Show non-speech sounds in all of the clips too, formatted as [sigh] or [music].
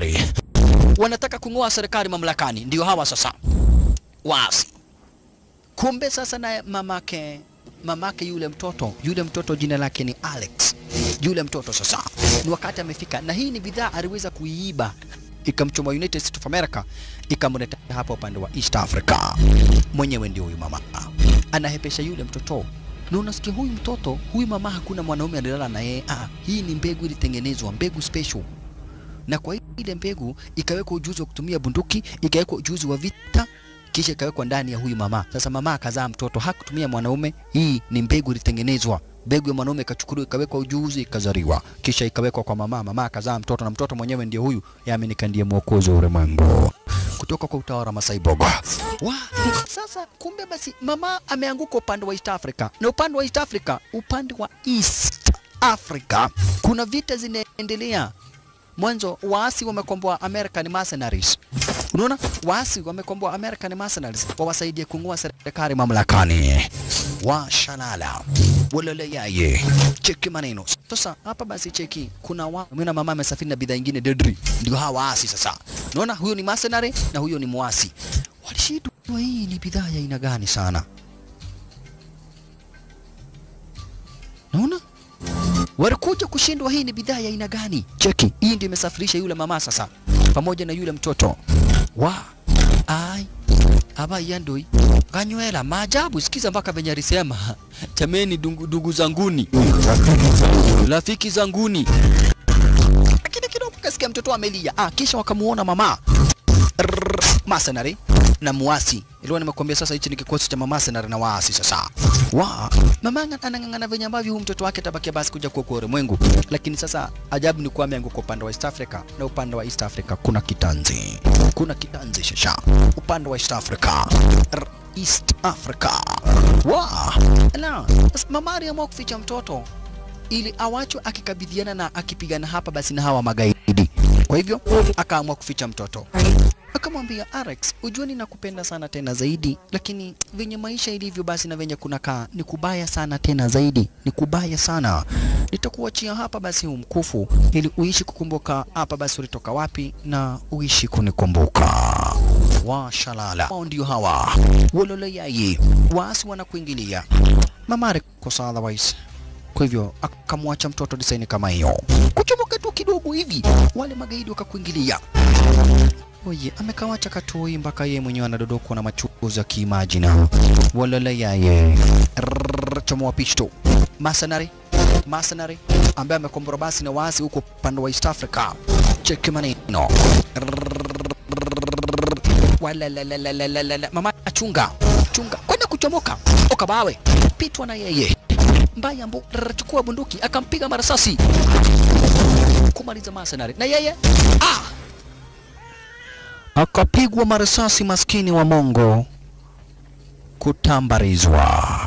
serikali, wanataka kung'oa serikali mamlakani. Ndio hawa sasa waasi. Kumbe sasa naye mamake mamake yule mtoto yule mtoto jina lake ni Alex. Yule mtoto sasa ni wakati amefika, na hii ni bidhaa aliweza kuiiba ikamchoma United States of America ikamleta hapa upande wa East Africa. Mwenyewe ndio huyu mama anahepesha yule mtoto na unasikia huyu mtoto huyu mama, hakuna mwanaume alilala na yeye. Ah, hii ni mbegu ilitengenezwa, mbegu special, na kwa ile mbegu ikawekwa ujuzi wa kutumia bunduki, ikawekwa ujuzi wa vita, kisha ikawekwa ndani ya huyu mama. Sasa mama akazaa mtoto, hakutumia mwanaume. Hii ni mbegu ilitengenezwa, mbegu ya mwanaume ikachukuliwa, ikawekwa ujuzi, ikazaliwa, kisha ikawekwa kwa mama. Mama akazaa mtoto, na mtoto mwenyewe ndio huyu, yaaminika ndiye mwokozi wa ulimwengu kutoka kwa utawala wa Masai Bogo. Sasa kumbe basi mama ameanguka upande wa East Africa, na upande wa East Africa, upande wa East Africa kuna vita zinaendelea. Mwanzo waasi wamekomboa American mercenaries. Unaona, waasi wamekomboa American mercenaries wawasaidie kung'oa serikali mamlakani. Washalala walala yaye, cheki maneno sasa. Hapa basi cheki, kuna wa mimi na mama amesafiri na bidhaa nyingine dedri, ndio hawa waasi sasa. Unaona, huyo ni mercenary na huyo ni mwasi. Walishindwa, hii ni bidhaa ya aina gani sana? Naona walikuja kushindwa, hii ni bidhaa ya aina gani? Cheki, hii ndio imesafirisha yule mama sasa pamoja na yule mtoto wa ai aba yandoi ganywela maajabu. Sikiza mpaka venye alisema [laughs] chameni, dungu, dungu zanguni, rafiki zanguni, lakini kidogo kasikia mtoto amelia. Ah, kisha wakamuona mama mercenary na muasi. Ilikuwa nimekuambia sasa, hichi ni kikosi cha mercenary na waasi. Sasa. Wa? Mama anang'ang'ana venye ambavyo huyu mtoto wake atabakia basi kuja kuokoa ulimwengu, lakini sasa ajabu ni kuwa kwa upande wa East Africa, na upande wa East Africa kuna kitanzi, kuna kitanzi shasha upande wa East Africa. R East Africa. Wa? Na mama aliamua kuficha mtoto ili awachwe akikabidhiana na akipigana hapa basi na hawa magaidi. Kwa hivyo akaamua kuficha mtoto akamwambia Alex, ujue ninakupenda sana tena zaidi, lakini venye maisha ilivyo basi na venye kunakaa ni kubaya sana tena zaidi, ni kubaya sana. Nitakuachia hapa basi huu mkufu ili uishi kukumbuka hapa basi ulitoka wapi na uishi kunikumbuka. Washalala. Wao ndio hawa. Waloleyai, waasi wanakuingilia. Mama kosa otherwise kwa hivyo akamwacha mtoto design kama hiyo. Kuchomoka tu kidogo hivi, wale magaidi wakakuingilia. Oye, amekawacha katoi mpaka yeye mwenyewe anadodokwa na machozi ya kiimajina. Walala yaye. Chomoa pisto. Masanare, masanare ambaye amekombora basi na wasi huko upande wa East Africa. Cheki maneno. Wala mama chunga, chunga. Kwenda kuchomoka. Okabawe. Pitwa na yeye mbaya mbo chukua bunduki akampiga marasasi kumaliza Masenari, na yeye ah! akapigwa marasasi maskini wa Mongo kutambarizwa.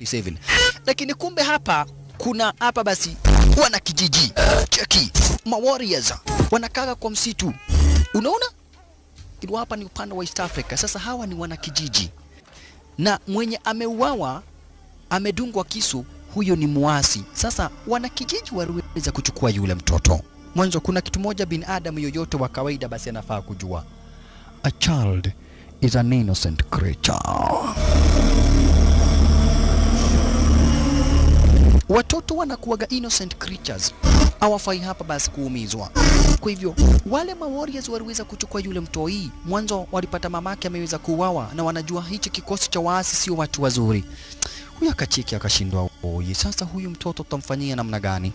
7 lakini kumbe hapa kuna hapa basi wana kijiji cheki ma warriors wanakaga kwa msitu unaona hapa ni upande wa East Africa. Sasa hawa ni wanakijiji, na mwenye ameuawa amedungwa kisu, huyo ni muasi. Sasa wanakijiji waliweza kuchukua yule mtoto. Mwanzo kuna kitu moja binadamu yoyote wa kawaida basi anafaa kujua, a child is an innocent creature. Watoto wanakuwaga innocent creatures, hawafai hapa basi kuumizwa. Kwa hivyo wale ma warriors waliweza kuchukua yule mtoi. Mwanzo walipata mamake ameweza kuuawa, na wanajua hichi kikosi cha waasi sio watu wazuri. Huyu akachiki akashindwa, oye, sasa huyu mtoto tutamfanyia namna gani?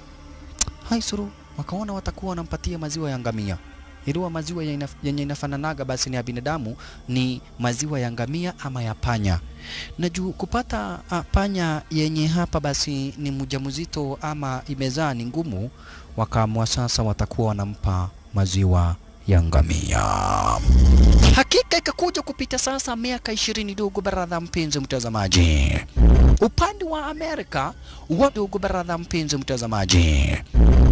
Haisuru wakaona watakuwa wanampatia maziwa ya ngamia iliwa maziwa yenye inaf inafananaga basi ni ya binadamu ni maziwa ya ngamia ama ya panya. Na juu kupata a, panya yenye hapa basi ni mjamzito ama imezaa ni ngumu, wakaamua sasa watakuwa wanampa maziwa ya ngamia. Hakika ikakuja kupita sasa miaka ishirini dogo baradha, mpenzi mtazamaji, upande wa Amerika wa dogo baradha, mpenzi mtazamaji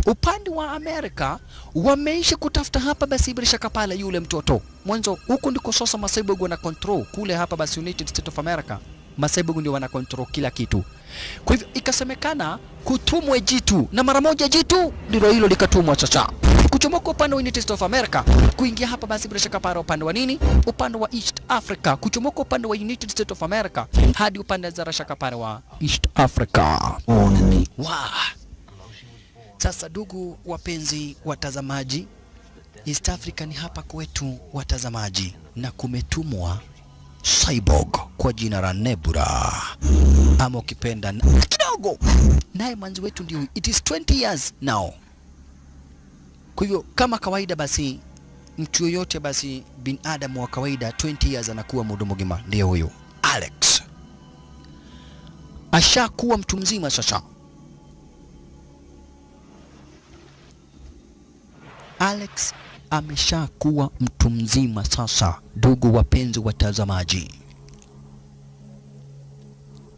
upande wa Amerika wameisha kutafuta hapa basi bila shaka pale yule mtoto mwanzo, huko ndiko sasa Masaibu wana control kule hapa basi United States of America Masaibu ndio wana control kila kitu. Kwa hivyo ikasemekana kutumwe jitu, na mara moja jitu ndilo hilo likatumwa sasa kuchomoka upande wa United States of America kuingia hapa, basi bila shaka para upande wa nini, upande wa East Africa, kuchomoka upande wa United States of America hadi upande za shaka para wa East Africa. Wow. Sasa ndugu wapenzi watazamaji, East Africa ni hapa kwetu watazamaji, na kumetumwa cyborg kwa jina la Nebula ama ukipenda kidogo, naye mwanzi wetu ndio, it is 20 years now. Kwa hivyo kama kawaida, basi mtu yoyote basi binadamu wa kawaida 20 years anakuwa muda mzima, ndio huyo Alex ashakuwa mtu mzima sasa. Alex ameshakuwa mtu mzima sasa, ndugu wapenzi watazamaji,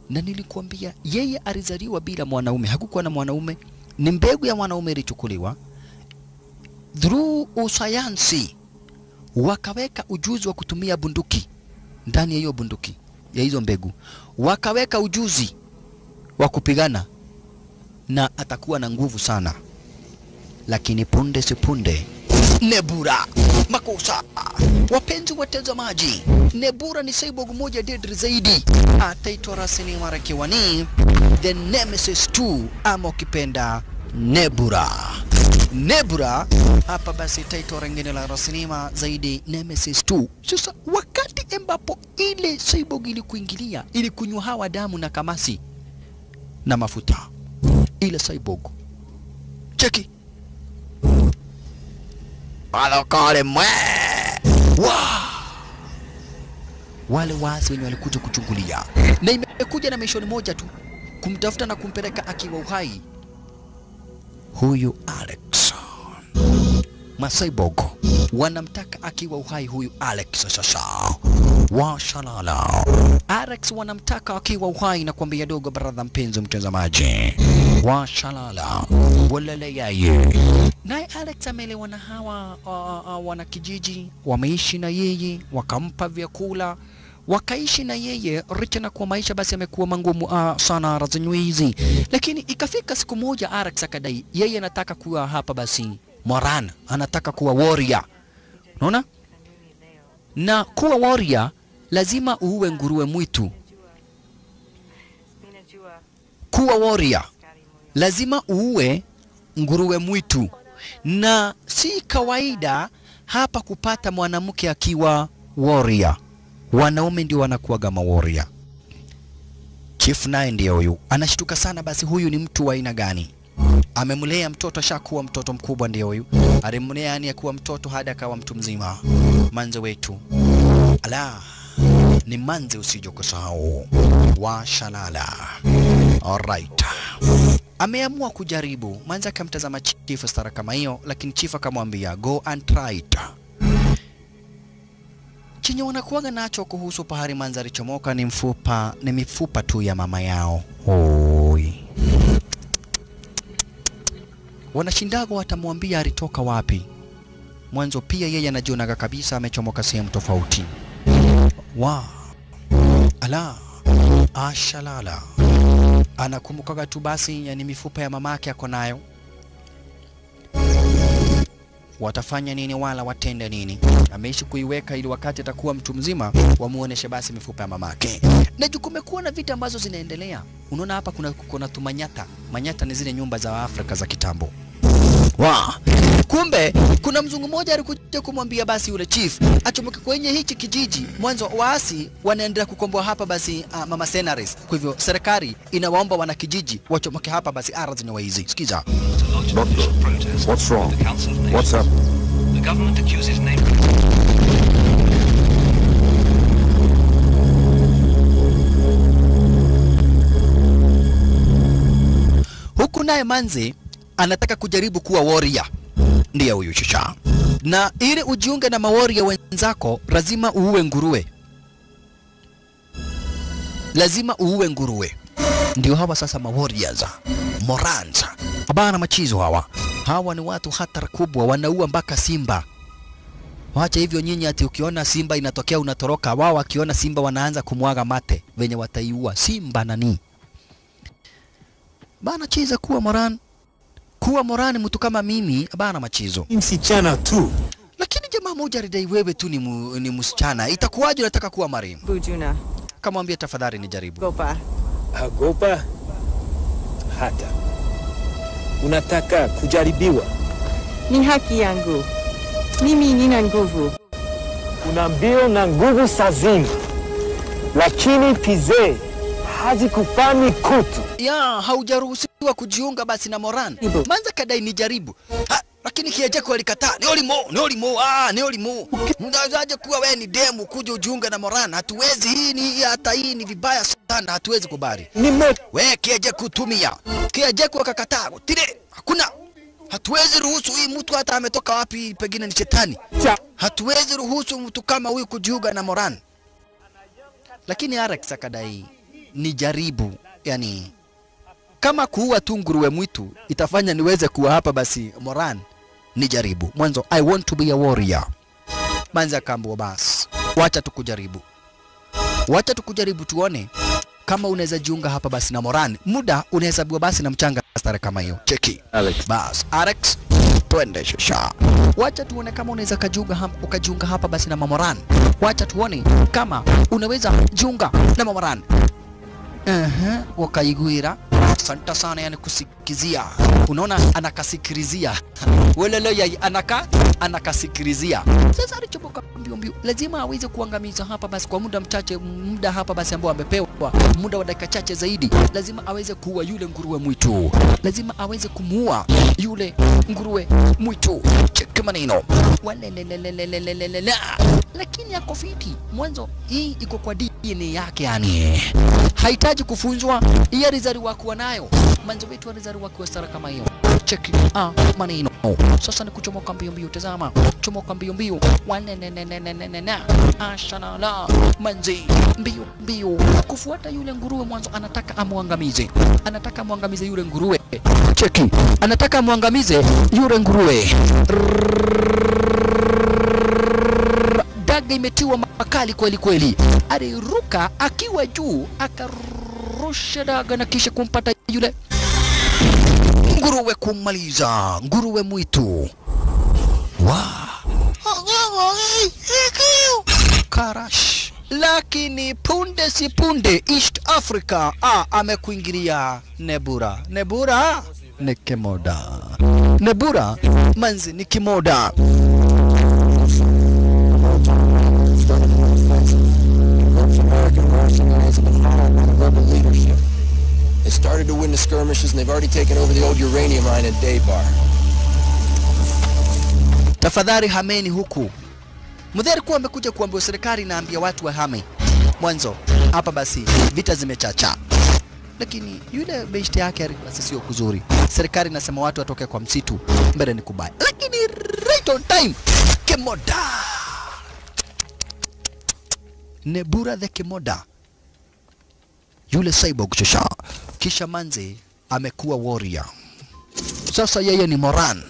na nilikuambia yeye alizaliwa bila mwanaume, hakukuwa na mwanaume, ni mbegu ya mwanaume ilichukuliwa. Through usayansi, wakaweka ujuzi wa kutumia bunduki ndani ya hiyo bunduki ya hizo mbegu, wakaweka ujuzi wa kupigana na atakuwa na nguvu sana, lakini punde si punde Nebura makosa. Wapenzi watazamaji, Nebura ni cyborg moja deadly zaidi, ataitwa rasmi mara kiwani The Nemesis 2 ama ukipenda Nebura. Nebura hapa basi taito rengine la rasinima zaidi Nemesis 2. Sasa wakati ambapo ile cyborg ilikuingilia ili kunywa hawa damu na kamasi na mafuta, ile cyborg cheki alokole mwe wow. Wale waasi wenye walikuja kuchungulia, na imekuja na mishoni moja tu, kumtafuta na kumpeleka akiwa uhai huyu Alex. Masaibogo wanamtaka akiwa uhai huyu Alex sasa. Washalala. Alex wanamtaka akiwa uhai na kuambia dogo baradha, mpenzi mtazamaji. Washalala. Walele yaye. Naye Alex ameelewa hawa uh, uh, wana kijiji, wameishi na yeye, wakampa vyakula wakaishi na yeye richa na kuwa maisha basi amekuwa mangumu uh, sana razinywizi, lakini ikafika siku moja Alex akadai yeye anataka kuwa hapa basi Moran, anataka kuwa warrior. Unaona, na kuwa warrior lazima uue nguruwe mwitu. Kuwa warrior lazima uue nguruwe mwitu, na si kawaida hapa kupata mwanamke akiwa warrior wanaume ndio wanakuwaga mawarrior. Chief naye ndiye huyu anashtuka sana. Basi huyu ni mtu wa aina gani? Amemlea mtoto ashakuwa mtoto mkubwa, ndiye huyu alimlea, yani akuwa mtoto hadi akawa mtu mzima. Manze wetu ala ni manze, usije kusahau wa shalala. Alright, ameamua kujaribu. Manze akamtazama Chifu stara kama hiyo, lakini Chifu akamwambia go and try it chenye wanakuwaga nacho kuhusu pahari manzari chomoka ni mfupa, ni mifupa tu ya mama yao. Oi, wanashindago watamwambia alitoka wapi. Mwanzo pia yeye anajionaga kabisa amechomoka sehemu tofauti. Wa ala ashalala, anakumbukaga tu basi, yani mifupa ya mamake ako nayo watafanya nini wala watende nini. Ameishi kuiweka ili wakati atakuwa mtu mzima wamuoneshe basi mifupa ya mamake. Na kumekuwa na vita ambazo zinaendelea. Unaona hapa kuna, kuna tumanyata. Manyata ni zile nyumba za Afrika za kitambo. Wa. Kumbe kuna mzungu mmoja alikuja kumwambia basi yule chief achomoke kwenye hichi kijiji. Mwanzo waasi wanaendelea kukomboa hapa basi uh, mama senaris Kwa hivyo serikali inawaomba wana kijiji wachomoke hapa basi ardhi ni waizi. Sikiza. What's wrong? What's? The government accuses Huku naye Manzi anataka kujaribu kuwa warrior, ndiye huyu shusha. Na ili ujiunge na mawarrior wenzako, lazima uue nguruwe, lazima uue nguruwe. Ndio hawa sasa mawarriors, Morans abana machizo hawa. Hawa ni watu hatari kubwa, wanaua mpaka simba Wacha hivyo nyinyi, ati ukiona simba inatokea unatoroka. Wao wakiona simba wanaanza kumwaga mate venye wataiua simba nani bana. Cheza kuwa moran, kuwa morani mtu kama mimi bana machizo. msichana tu. Lakini jamaa moja alidai wewe tu ni, mu, ni msichana, itakuwaje unataka kuwa marimu? Bujuna, Kamwambia tafadhali nijaribu. Gopa. Agopa hata unataka kujaribiwa, Ni haki yangu. Mimi nina nguvu. una mbio na nguvu sazini, lakini pizee hazikufani kutu. ya haujaruhusiwa kujiunga basi na Moran. Manza kadai nijaribu. Ha, lakini Kiajeko alikataa. Ni olimo, ni olimo, ah, ni olimo. Unawezaje kuwa wewe ni demu kuja ujiunga na Moran? Hatuwezi, hii ni hata hii ni vibaya sana, hatuwezi kubali. Wewe We Kiajeko tumia. Kiajeko akakataa. Tire, hakuna. Hatuwezi ruhusu hii mtu hata ametoka wapi, pengine ni shetani. Hatuwezi ruhusu mtu kama huyu kujiunga na Moran. Lakini Alex akadai ni jaribu, yani kama kuua tu nguruwe mwitu itafanya niweze kuwa hapa, basi Moran ni jaribu. Mwanzo I want to be a warrior. Manza kambo bas, wacha tukujaribu, wacha tukujaribu tuone kama unaweza jiunga hapa basi na Moran. Muda unahesabiwa basi na mchanga stare kama hiyo. Cheki Alex. bas, Alex twende shusha. Wacha tuone kama unaweza kajiunga hapa, ukajiunga hapa basi na Mamoran. Wacha tuone kama unaweza jiunga na Mamoran. Ehe, wakaigwira. Asante sana, yani kusikizia. Unaona anakasikirizia. Welele yai anaka anakasikirizia. Sasa alichomoka mbio mbio, lazima aweze kuangamiza hapa basi kwa muda mchache, muda hapa basi ambao amepewa, muda wa dakika chache zaidi, lazima aweze kuua yule nguruwe mwitu, lazima aweze kumuua yule nguruwe mwitu. Cheki maneno walelelelelelelelele, lakini yako fiti mwanzo. Hii iko kwa DNA yake, yani hahitaji kufunzwa, hii alizaliwa kuwa nayo. Mwanzo wetu alizaliwa kuwa stara kama hiyo. Cheki ah, maneno sasa ni kuchomoka mbio mbio. Tazama, chomoka mbio mbio, wanenenenenenena ashalala manzi mbio mbio, kufuata yule nguruwe. Mwanzo anataka amwangamize, anataka amwangamize yule nguruwe. Cheki, anataka amwangamize yule nguruwe. Daga imetiwa makali kweli kweli, aliruka akiwa juu, akarusha daga na kisha kumpata yule nguruwe kumaliza, nguruwe mwitu. Wa karash. Lakini punde si punde East Africa ah, amekuingilia Nebura. Nebura ni kimoda, Nebura manzi ni kimoda. They started to win the skirmishes and they've already taken over the old uranium mine at Daybar. Tafadhali hameni huku. Mudhee alikuwa amekuja kuambiwa serikali inaambia watu wahame. Mwanzo hapa basi vita zimechacha, lakini yule beshte yake alikuwa sio kuzuri. Serikali inasema watu watoke kwa msitu, mbele ni kubaya, lakini right on time Kemoda Nebura the Kemoda yule cyborg shasha, kisha Manzi amekuwa warrior. Sasa yeye ni Moran.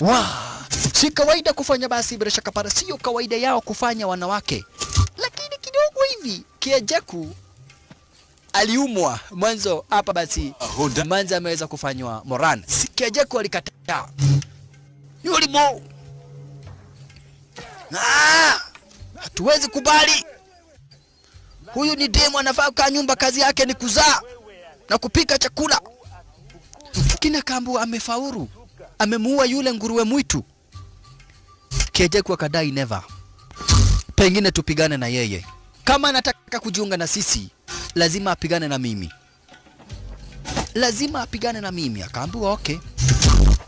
Wow. Si kawaida kufanya basi, bila shaka pale sio kawaida yao kufanya wanawake, lakini kidogo hivi Kiajeku aliumwa mwanzo hapa basi, Manzi ameweza kufanywa Moran. Si Kiejeku alikataa yulimo, ah, hatuwezi kubali huyu ni demu, anafaa kaa nyumba, kazi yake ni kuzaa na kupika chakula. Kina Kambu amefaulu, amemuua yule nguruwe mwitu. Kejeku akadai never, pengine tupigane na yeye. Kama anataka kujiunga na sisi, lazima apigane na mimi, lazima apigane na mimi. Akaambiwa okay.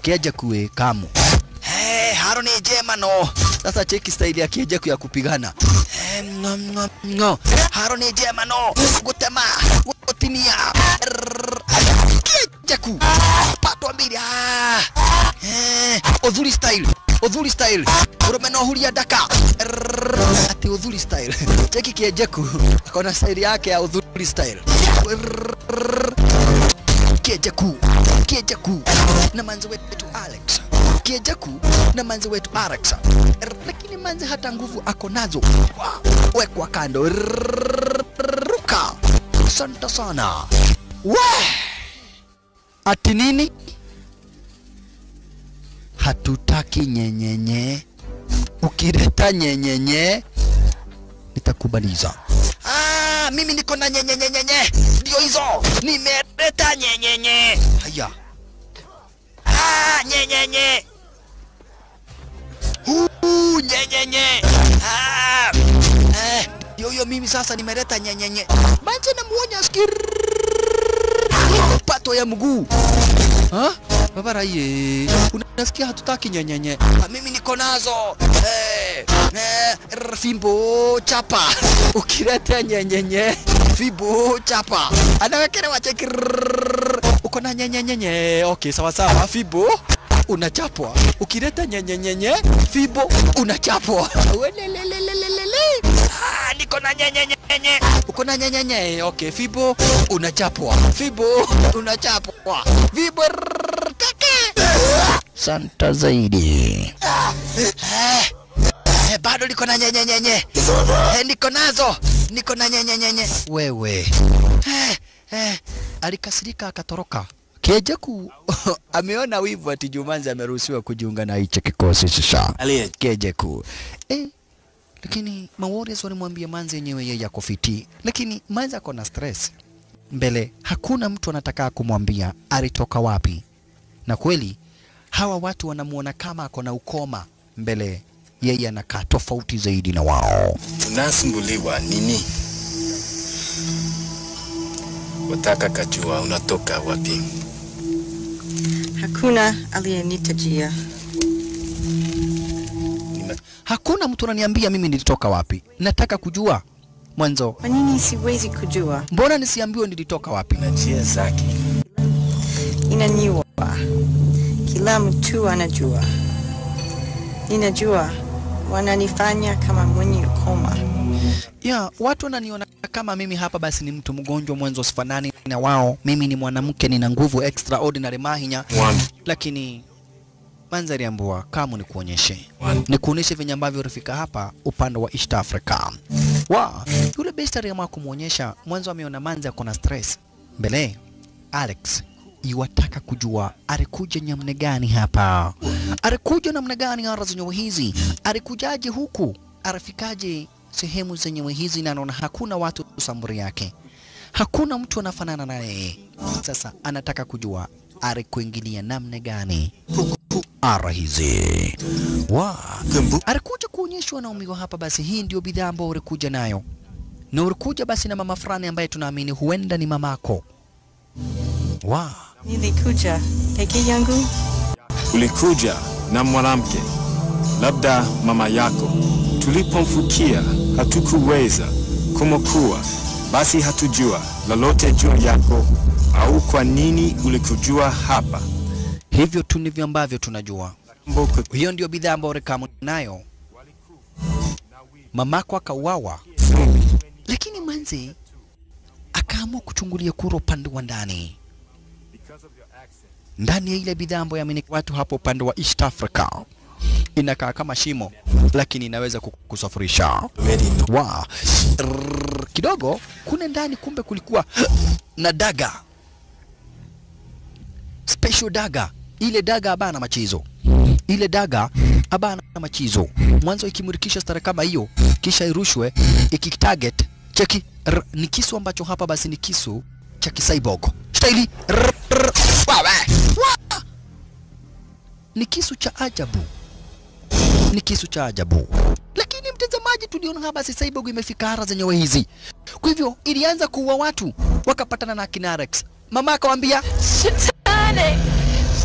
Kejeku kamu Ni jema no. Sasa cheki style ya Kijeku ya kupigana. Hey, ngo, ngo, ni jema no. Gutema, gutinia. Kijeku. Patwa mbili. Ah. Eh, Odhuri style. Odhuri style. Urume no huria daka. Ati Odhuri style. Cheki Kijeku. Akona style yake ya Odhuri style. Kijeku. Kijeku. Na manzo wetu Alex Kiejaku na manzi wetu Araksa, lakini manzi hata nguvu ako nazo. Wa, Wekwa kando, ruka. Asante sana. We! Ati nini? Hatutaki nyenyenye. Ukileta nyenyenye nitakubaliza. Ah, mimi niko na nyenyenyenyenye, ndio hizo, nimeleta nyenyenye. Haya, ah, nyenyenye Huu, nyenyenye ah, eh, ndio hiyo mimi sasa nimeleta nyenyenye. Banje namuonya skir pato ya mguu ha? Baba ye, unasikia hatutaki nyenyenye. Ah, mimi niko nazo eh, eh, fimbo chapa. Ukileta nyenyenye fimbo chapa, anawekelewa cheki. Uko na nyenyenye. okay, sawa sawa, fimbo unachapwa. Ukileta nyenyenyenye fibo unachapwa. Niko na nyenyenyenye. Uko na nyenyenye, okay, fibo unachapwa. fibo unachapwa. fibo rrrr. Santa zaidi. Eh, bado niko na nyenyenyenye. Eh, niko nazo. Niko na nyenyenyenye. Wewe. Eh, eh, alikasirika akatoroka. Kejeku [laughs] ameona wivu ati Jumanzi ameruhusiwa kujiunga na hicho kikosi sasa. Kejeku. Eh, lakini ma Warriors walimwambia Manzi yenyewe yeye yako fiti, lakini Manzi ako na stress mbele. Hakuna mtu anataka kumwambia alitoka wapi, na kweli hawa watu wanamuona kama ako na ukoma mbele, yeye anakaa tofauti zaidi na wao. Unasumbuliwa nini? Wataka kajua unatoka wapi? Hakuna aliyenitajia. Hakuna mtu ananiambia mimi nilitoka wapi. Nataka kujua mwanzo. Kwa nini siwezi kujua? Mbona nisiambiwe nilitoka wapi? Na njia zake. Inaniwa. Kila mtu anajua. Ninajua wananifanya kama mwenye ukoma. Ya, watu wananiona kama mimi hapa basi ni mtu mgonjwa mwanzo sifanani na wao. Mimi ni mwanamke nina nguvu extraordinary mahinya. One. Lakini Manzari ambua kamu ni kuonyeshe ni kuonyeshe venye ambavyo ulifika hapa upande wa East Africa. Wa yule besti aliamua kumwonyesha mwanzo, ameona Manzi ako na stress mbele. Alex iwataka kujua alikuja namna gani hapa, alikuja namna gani ara zenyewe hizi, alikujaje huku, arafikaje sehemu zenyewe hizi, na anaona hakuna watu samburi yake, hakuna mtu anafanana na yeye. Sasa anataka kujua ari kuingilia namna gani ara hizi wa alikuja kuonyeshwa na umigo hapa. Basi hii ndio bidhaa ambayo ulikuja nayo, na ulikuja basi na mama fulani ambaye tunaamini huenda ni mamako. Wa Nilikuja peke yangu. Ulikuja na mwanamke, labda mama yako. Tulipomfukia hatukuweza kumokuwa, basi hatujua lolote juu yako au kwa nini ulikujua hapa. hivyo tu ndivyo ambavyo tunajua. Hiyo ndio bidhaa ambayo Rekamu nayo. Mamako akauawa, lakini Manzi akaamua kuchungulia kura upande wa ndani ndani ya ile bidhaa ambayo yamini watu hapo upande wa East Africa inakaa kama shimo, lakini inaweza kukusafirisha wow. Kidogo kune ndani, kumbe kulikuwa na daga special daga. Ile daga abana machizo, ile daga abana machizo. Mwanzo ikimurikisha stara kama hiyo, kisha irushwe ikitarget cheki ni kisu ambacho hapa basi ni kisu cha kicyborg staili ni kisu cha ajabu, ni kisu cha ajabu. Lakini mtazamaji, tuliona hapa basi cyborg imefika hara zenyewe hizi, kwa hivyo ilianza kuua watu, wakapatana na akina Rex. Mama akawambia Shetani,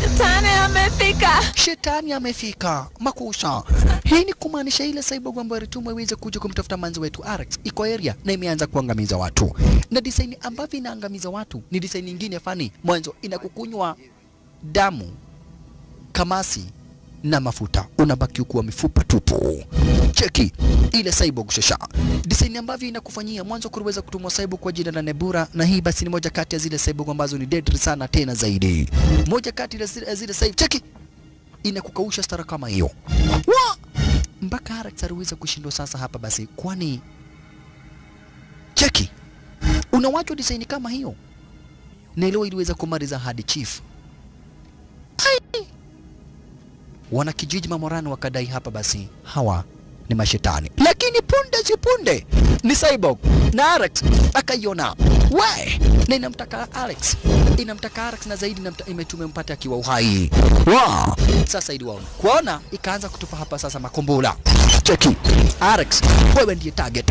shetani amefika. shetani amefika makusha. Hii ni kumaanisha ile cyborg ambayo ilitumwa iweze kuja kumtafuta manzi wetu Rex iko area na imeanza kuangamiza watu, na design ambavyo inaangamiza watu ni design nyingine fani. Mwanzo inakukunywa damu, kamasi na mafuta, unabaki kuwa mifupa tupu. Cheki ile cyborg shasha design ambavyo inakufanyia mwanzo kuweza kutumwa cyborg kwa jina la Nebura, na hii basi ni moja kati ya zile cyborg ambazo ni deadly sana tena zaidi, moja kati ya zile, zile cyborg cheki inakukausha stara kama hiyo. Mpaka haraka uweze kushindwa sasa hapa basi, kwani? Cheki unawachwa design kama hiyo, na iliweza kumaliza hadi chief. Wanakijiji Mamorani wakadai hapa basi hawa ni mashetani, lakini punde si punde ni Cyborg na Alex akaiona. We na inamtaka Alex, inamtaka Alex na zaidi tumempata akiwa uhai. Wow. Sasa ili waona kuona ikaanza kutupa hapa sasa makombola cheki Alex, wewe ndiye target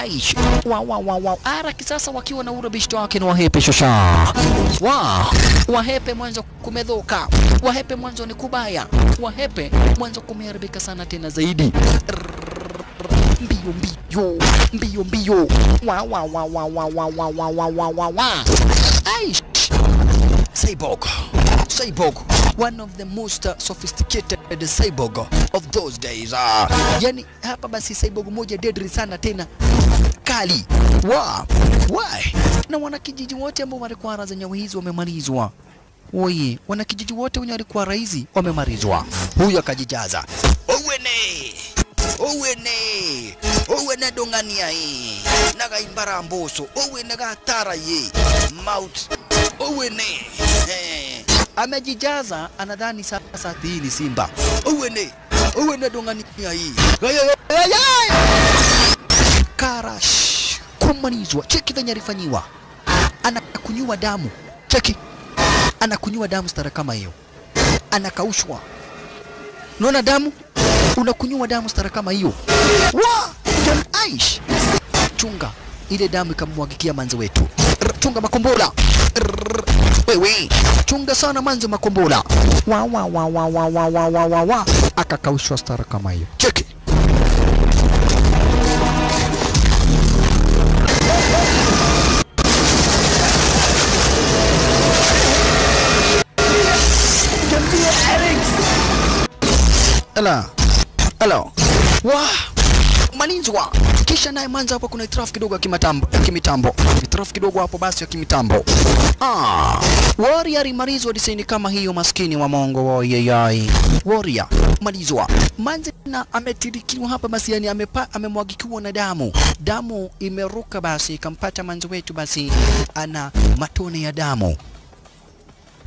Aish wa wa wa wa ara kisasa wakiwa na urabishto wake ni Wahepe shosha. Wa Wahepe mwanzo kumedhoka, Wahepe mwanzo ni kubaya, Wahepe mwanzo kumeharibika sana tena zaidi. Mbio mbio mbio mbio. Wa wa wa wa wa wa wa wa wa wa wa wa. Aish. Cyborg. Cyborg. One of the most uh, sophisticated cyborg of those days. Uh, yani hapa basi cyborg moja deadly sana tena kali. Wa. Why? Na wanakijiji wote ambao walikuwa raza nyawe hizi wamemalizwa. Oye, wanakijiji wote wenye walikuwa raizi wamemalizwa. Huyu akajijaza. Owene! Owene! Owene dongania hii. Naga imbara mboso. Owene gatara ye. Mouth. Owene. Eh. Amejijaza anadhani sasa hii ni Simba. Uwene uwene dongania hii. Karash. kumanizwa, Cheki venye alifanyiwa. Anakunywa damu. Cheki. Anakunywa damu stara kama hiyo. Anakaushwa. Unaona damu? Unakunywa damu stara kama hiyo. John Aish. Chunga ile damu ikamwagikia manzi wetu. Chunga makombola. Wewe chunga sana manzi makombola. Wa wa wa wa wa wa wa wa wa wa. Akakaushwa stara kama hiyo. Cheki. Ala. Ala. Wa. Malinzwa. Kisha naye manza hapo kuna itrafu kidogo ya kimatambo, ya kimitambo. Itrafu kidogo hapo basi ya kimitambo. Ah. Warrior marizwa disaini kama hiyo maskini wa Mongo wa yeyai. Warrior malizwa. Manzi na ametirikiwa hapa basi yani amepa, amemwagikiwa na damu. Damu imeruka basi ikampata manzi wetu basi ana matone ya damu.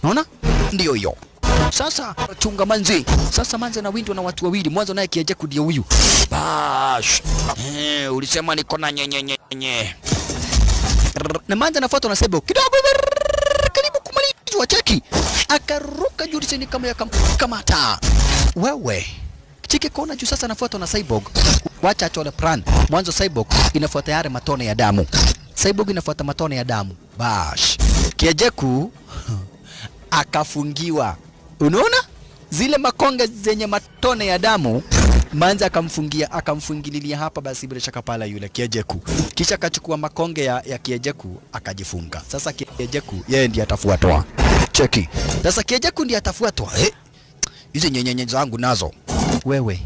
Naona? Ndio hiyo. Sasa chunga manzi. Sasa manzi anawindwa na watu wawili. Mwanzo naye kiaje kudia huyu. Bash. Eh, ulisema niko na nye Na manzi anafuata na sebo kidogo karibu kumalizwa cheki. Akaruka juu chini kama yakamkamata. Wewe. Chiki kona juu sasa anafuatwa na Cyborg. Wacha achole plan. Mwanzo Cyborg inafuata yale matone ya damu. Cyborg inafuata matone ya damu. Bash. Kiajeku [laughs] akafungiwa. Unaona? Zile makonge zenye matone ya damu, Manzi akamfungia akamfungililia hapa, basi bila shaka pala yule Kiejeku, kisha akachukua makonge ya, ya Kiejeku akajifunga. Sasa Kiejeku yeye ndiye atafuatwa. Cheki. Sasa, Kiejeku ndiye atafuatwa. Eh, hizi nyenyenye zangu nazo. Wewe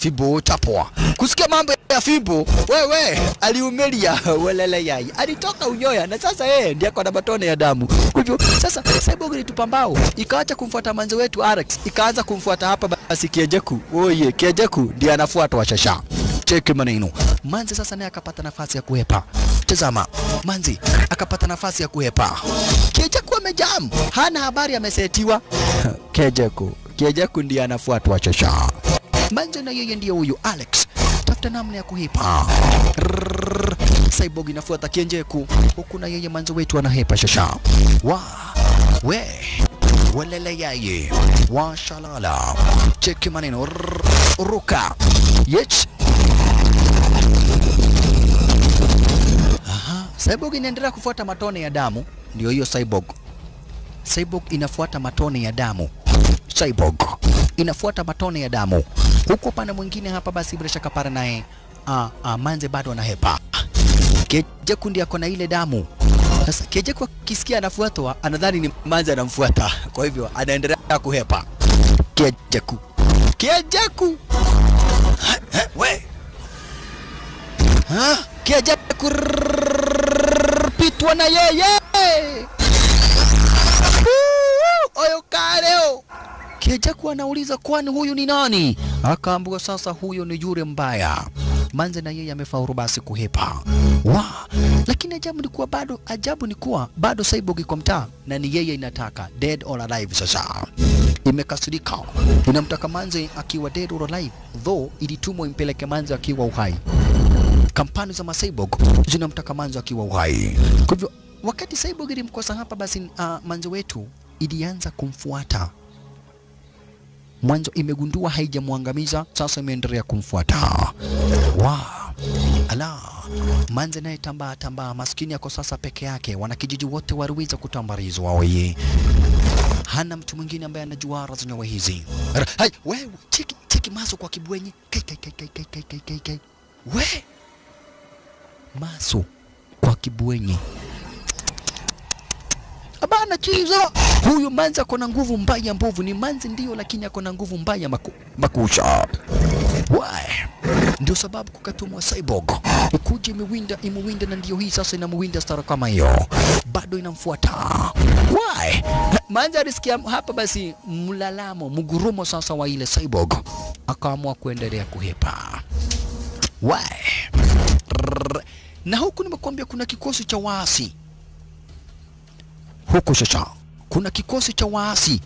Fibo tapoa. Kusikia mambo ya Fibo, wewe aliumelia welele yai. Alitoka unyoya na sasa yeye ndiye ako na matone ya damu. Hivyo sasa Cyborg ilitupa mbao, ikaacha kumfuata manzi wetu Alex, ikaanza kumfuata hapa basi Kiejeku. Oye, Kiejeku ndiye anafuatwa shasha. Cheki maneno. Manzi sasa naye akapata nafasi ya kuhepa. Tazama, Manzi akapata nafasi ya kuhepa. Kiejeku amejam, hana habari amesetiwa. [laughs] Kiejeku, Kiejeku ndiye anafuatwa shasha. Manze na yeye ndiye huyu Alex. Tafuta namna ya kuhepa. Rrrr. Cyborg inafuata Kienjeku huku na yeye manze wetu anahepa shasha. Wa we walele yeye wa shalala cheki maneno ruka yech. Cyborg inaendelea kufuata matone ya damu, ndio hiyo Cyborg. Cyborg inafuata matone ya damu. Cyborg inafuata matone ya damu. Huko upande mwingine hapa basi bila shaka para naye ah, ah, Manze bado anahepa. Kejeku ndiye ako na ile damu. Sasa Kejeku akisikia anafuatwa, anadhani ni Manze anamfuata, kwa hivyo anaendelea kuhepa. Kejeku, Kejeku, we? Kejeku pitwa na yeye Kejaku anauliza kwani huyu ni nani? Akaambiwa sasa huyo ni yule mbaya. Manze na yeye amefaulu basi kuhepa. Wa, lakini ajabu ni kuwa bado ajabu ni kuwa bado Cyborg iko mtaa na ni yeye inataka dead or alive sasa. Imekasirika. Inamtaka Manze akiwa dead or alive, though ilitumwa impeleke Manze akiwa uhai. Kampani za Cyborg zinamtaka Manze akiwa uhai. Kwa hivyo wakati Cyborg ilimkosa hapa basi uh, Manze wetu ilianza kumfuata mwanzo imegundua haijamwangamiza, sasa imeendelea kumfuata. Wow. Ala, manze naye tambaa tambaa, maskini yako sasa peke yake, wanakijiji wote waruiza kutambarizwa oye hana mtu mwingine ambaye anajua raha nyowe hizi. Hai, wewe chiki, chiki maso kwa kibwenyi. Kai kai kai kai kai kai kai kai. kai. We maso kwa kibwenyi. Abana chizo Huyu manzi ako na nguvu mbaya mbovu. Ni manzi ndio, lakini ako na nguvu mbaya maku, makusha. Why? Ndio sababu kukatumwa cyborg ikuje imewinda imewinda, na ndio hii sasa inamwinda stara kama hiyo, bado inamfuata. Why? Manzi alisikia hapa basi mlalamo mgurumo sasa wa ile cyborg, akaamua kuendelea kuhepa. Why? Na huku nimekuambia kuna kikosi cha waasi huku Shasha kuna kikosi cha waasi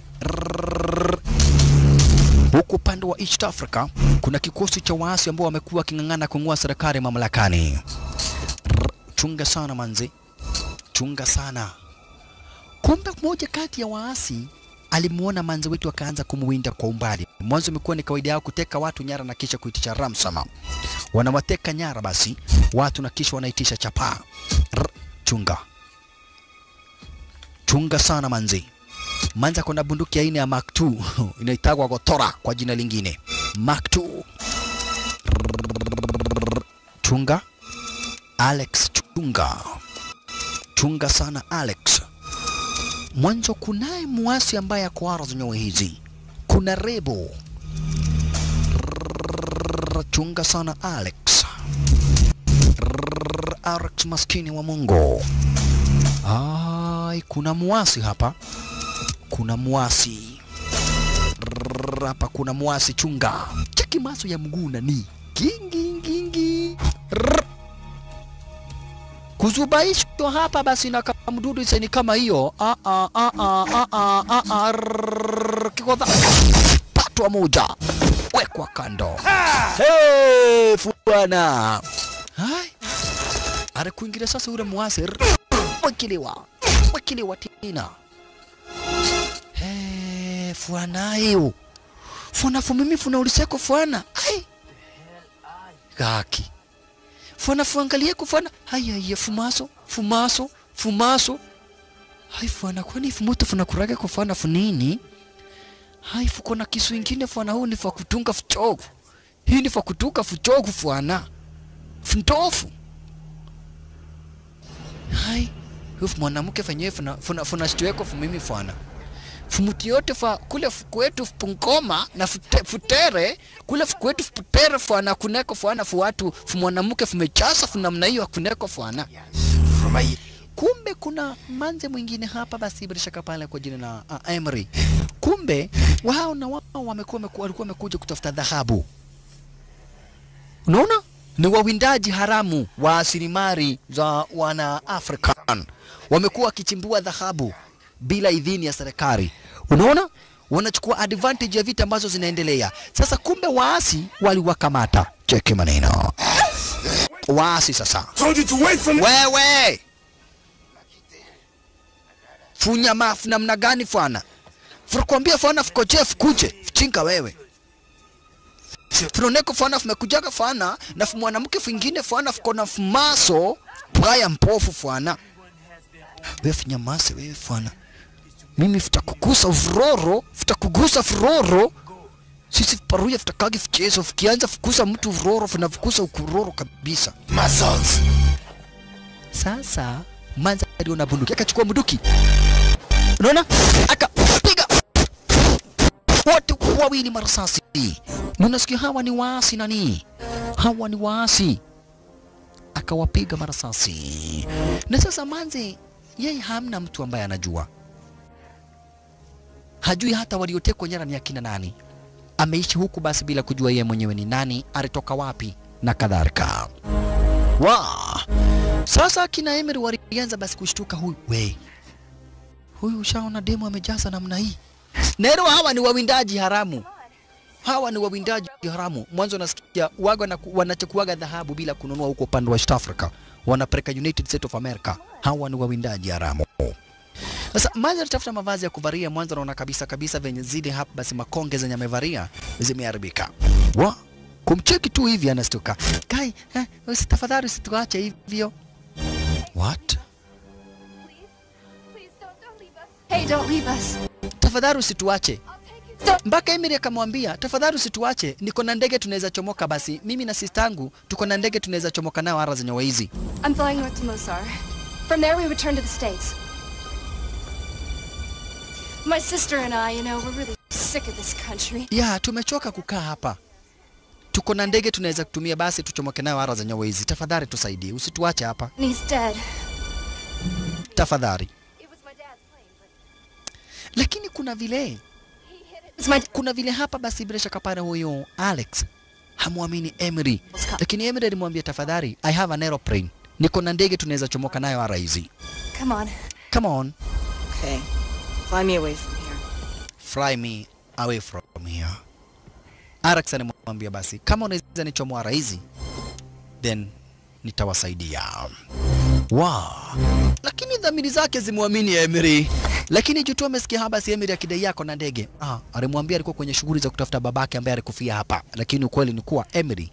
huko huku upande wa East Africa kuna kikosi cha waasi ambao wamekuwa waking'ang'ana kung'oa serikali mamlakani. Chunga sana manzi, chunga sana. Kumbe mmoja kati ya waasi alimuona manzi wetu akaanza kumwinda kwa umbali. Mwanzo imekuwa ni kawaida yao kuteka watu nyara na kisha kuitisha ramsama. Wanawateka nyara basi watu na kisha wanaitisha chapaa. Chunga chunga sana manzi. Manzi ako na bunduki aina ya Mark 2 [laughs] inaitagwa Gotora kwa jina lingine Mark 2. Chunga Alex, chunga chunga sana Alex. Mwanzo kunaye muasi ambaye ako ardhi nyowe hizi, kuna Rebo. Chunga sana Alex. Alex maskini wa Mungu. Ai, kuna muasi hapa, kuna muasi. Hapa, kuna muasi. Chunga, cheki maso ya mguu nani kingi kingi Rrrr. kuzubaishwa hapa basi na kamdudu iseni kama hiyo. Kikodha patwa moja. Wekwa kando. Hey, fuana hai. Anakuingilia sasa ule muasi. Rrrr, mpwekiliwa tena hey, fwanayo fwanafu mimi funauliseko fwana ai. Gaki. Fwana fuangalieko fwana ai fumaso fumaso fumaso. Ai fwana kwani fumutu funakurage kwa fwana funini? Hai fukona kisu ingine fwana huu ni fakutunga fuchogu hii ni fakutuka fuchogu fwana funtofu ai hufu mwanamke fenyewe funa, funa, funa shtueko fumimi fwana. Fumuti yote fa kule fukwetu funkoma na fute, futere kule fukwetu futere fwana kuneko fwana fu watu fu mwanamke fumechasa funamna hiyo akuneko fwana. Kumbe kuna manze mwingine hapa basi bila shaka pale kwa jina la uh, Emery. Kumbe wao na wao wamekuwa wameku- walikuwa wamekuja kutafuta dhahabu. Unaona? Ni wawindaji haramu wa asilimali za wana African wamekuwa wakichimbua dhahabu bila idhini ya serikali. Unaona, wanachukua advantage ya vita ambazo zinaendelea. Sasa kumbe waasi waliwakamata. Cheki maneno, waasi sasa. Wewe funya mafu namna gani fwana? Furukwambia fwana fukoje fukuje fuchinga wewe funoneko fwana fumekujaga fwana na fumwanamke fwingine fwana fuko na fumaso bwaya mpofu fwana wewe nyamase wewe fwana. Mimi futakugusa vroro futakugusa vroro sisi paruya futakagi fuchezo fukianza fukusa mtu vroro funafukusa ukuroro kabisa. Muscles. sasa manza aliona bunduki. Akachukua bunduki. Unaona? Akapiga wote wawili marasasi na unasikia hawa ni waasi nani? Hawa ni waasi. Akawapiga marasasi na sasa manze yeye hamna mtu ambaye anajua. Hajui hata waliotekwa nyara ni akina nani. Ameishi huku basi bila kujua yeye mwenyewe ni nani alitoka wapi na kadhalika. Wa. Sasa akina Emery walianza basi kushtuka huyu we. Huyu ushaona demo amejaza namna hii. Nero hawa ni wawindaji haramu. Hawa ni wawindaji haramu. Mwanzo nasikia waga na wanachukuaga dhahabu bila kununua huko upande wa East Africa wanapeleka United States of America hawa ni wawindaji haramu sasa Manzi alitafuta mavazi ya kuvaria mwanzo, naona kabisa kabisa venye zile hapa basi makonge zenye amevaria zimeharibika. Wa kumcheki tu hivi anastuka. Kai, eh, usi tafadhali usituache hivyo. What? Please, please don't, don't leave us. Hey, don't leave us. Tafadhali usituache. Mpaka Emily akamwambia tafadhali usituache, niko na ndege tunaweza chomoka. Basi mimi na sistangu tuko na ndege tunaweza chomoka nao ara zenye waizi. I'm flying north to Mosar. From there, we return to the States. My sister and I, you know, we're really sick of this country. Yeah, tumechoka kukaa hapa. Tuko na ndege tunaweza kutumia, basi tuchomoke nayo ara zenye waizi. Tafadhali tusaidie, usituache hapa he's dead. tafadhali. Lakini kuna vile kuna vile hapa basi bila shaka pale huyo Alex hamwamini Emery, lakini Emery alimwambia tafadhali, I have an aeroplane, niko na ndege tunaweza chomoka nayo ara hizi. Come on. Come on, Okay. Fly me away from here. fly me away from here. Alex alimwambia basi, kama unaweza nichomoa ara hizi then nitawasaidia. Wow. Lakini dhamiri zake zimwamini Emery. Lakini juu tu amesikia haba si Emery akidai yako na ndege. Ah, alimwambia alikuwa kwenye shughuli za kutafuta babake ambaye alikufia hapa. Lakini ukweli ni kuwa Emery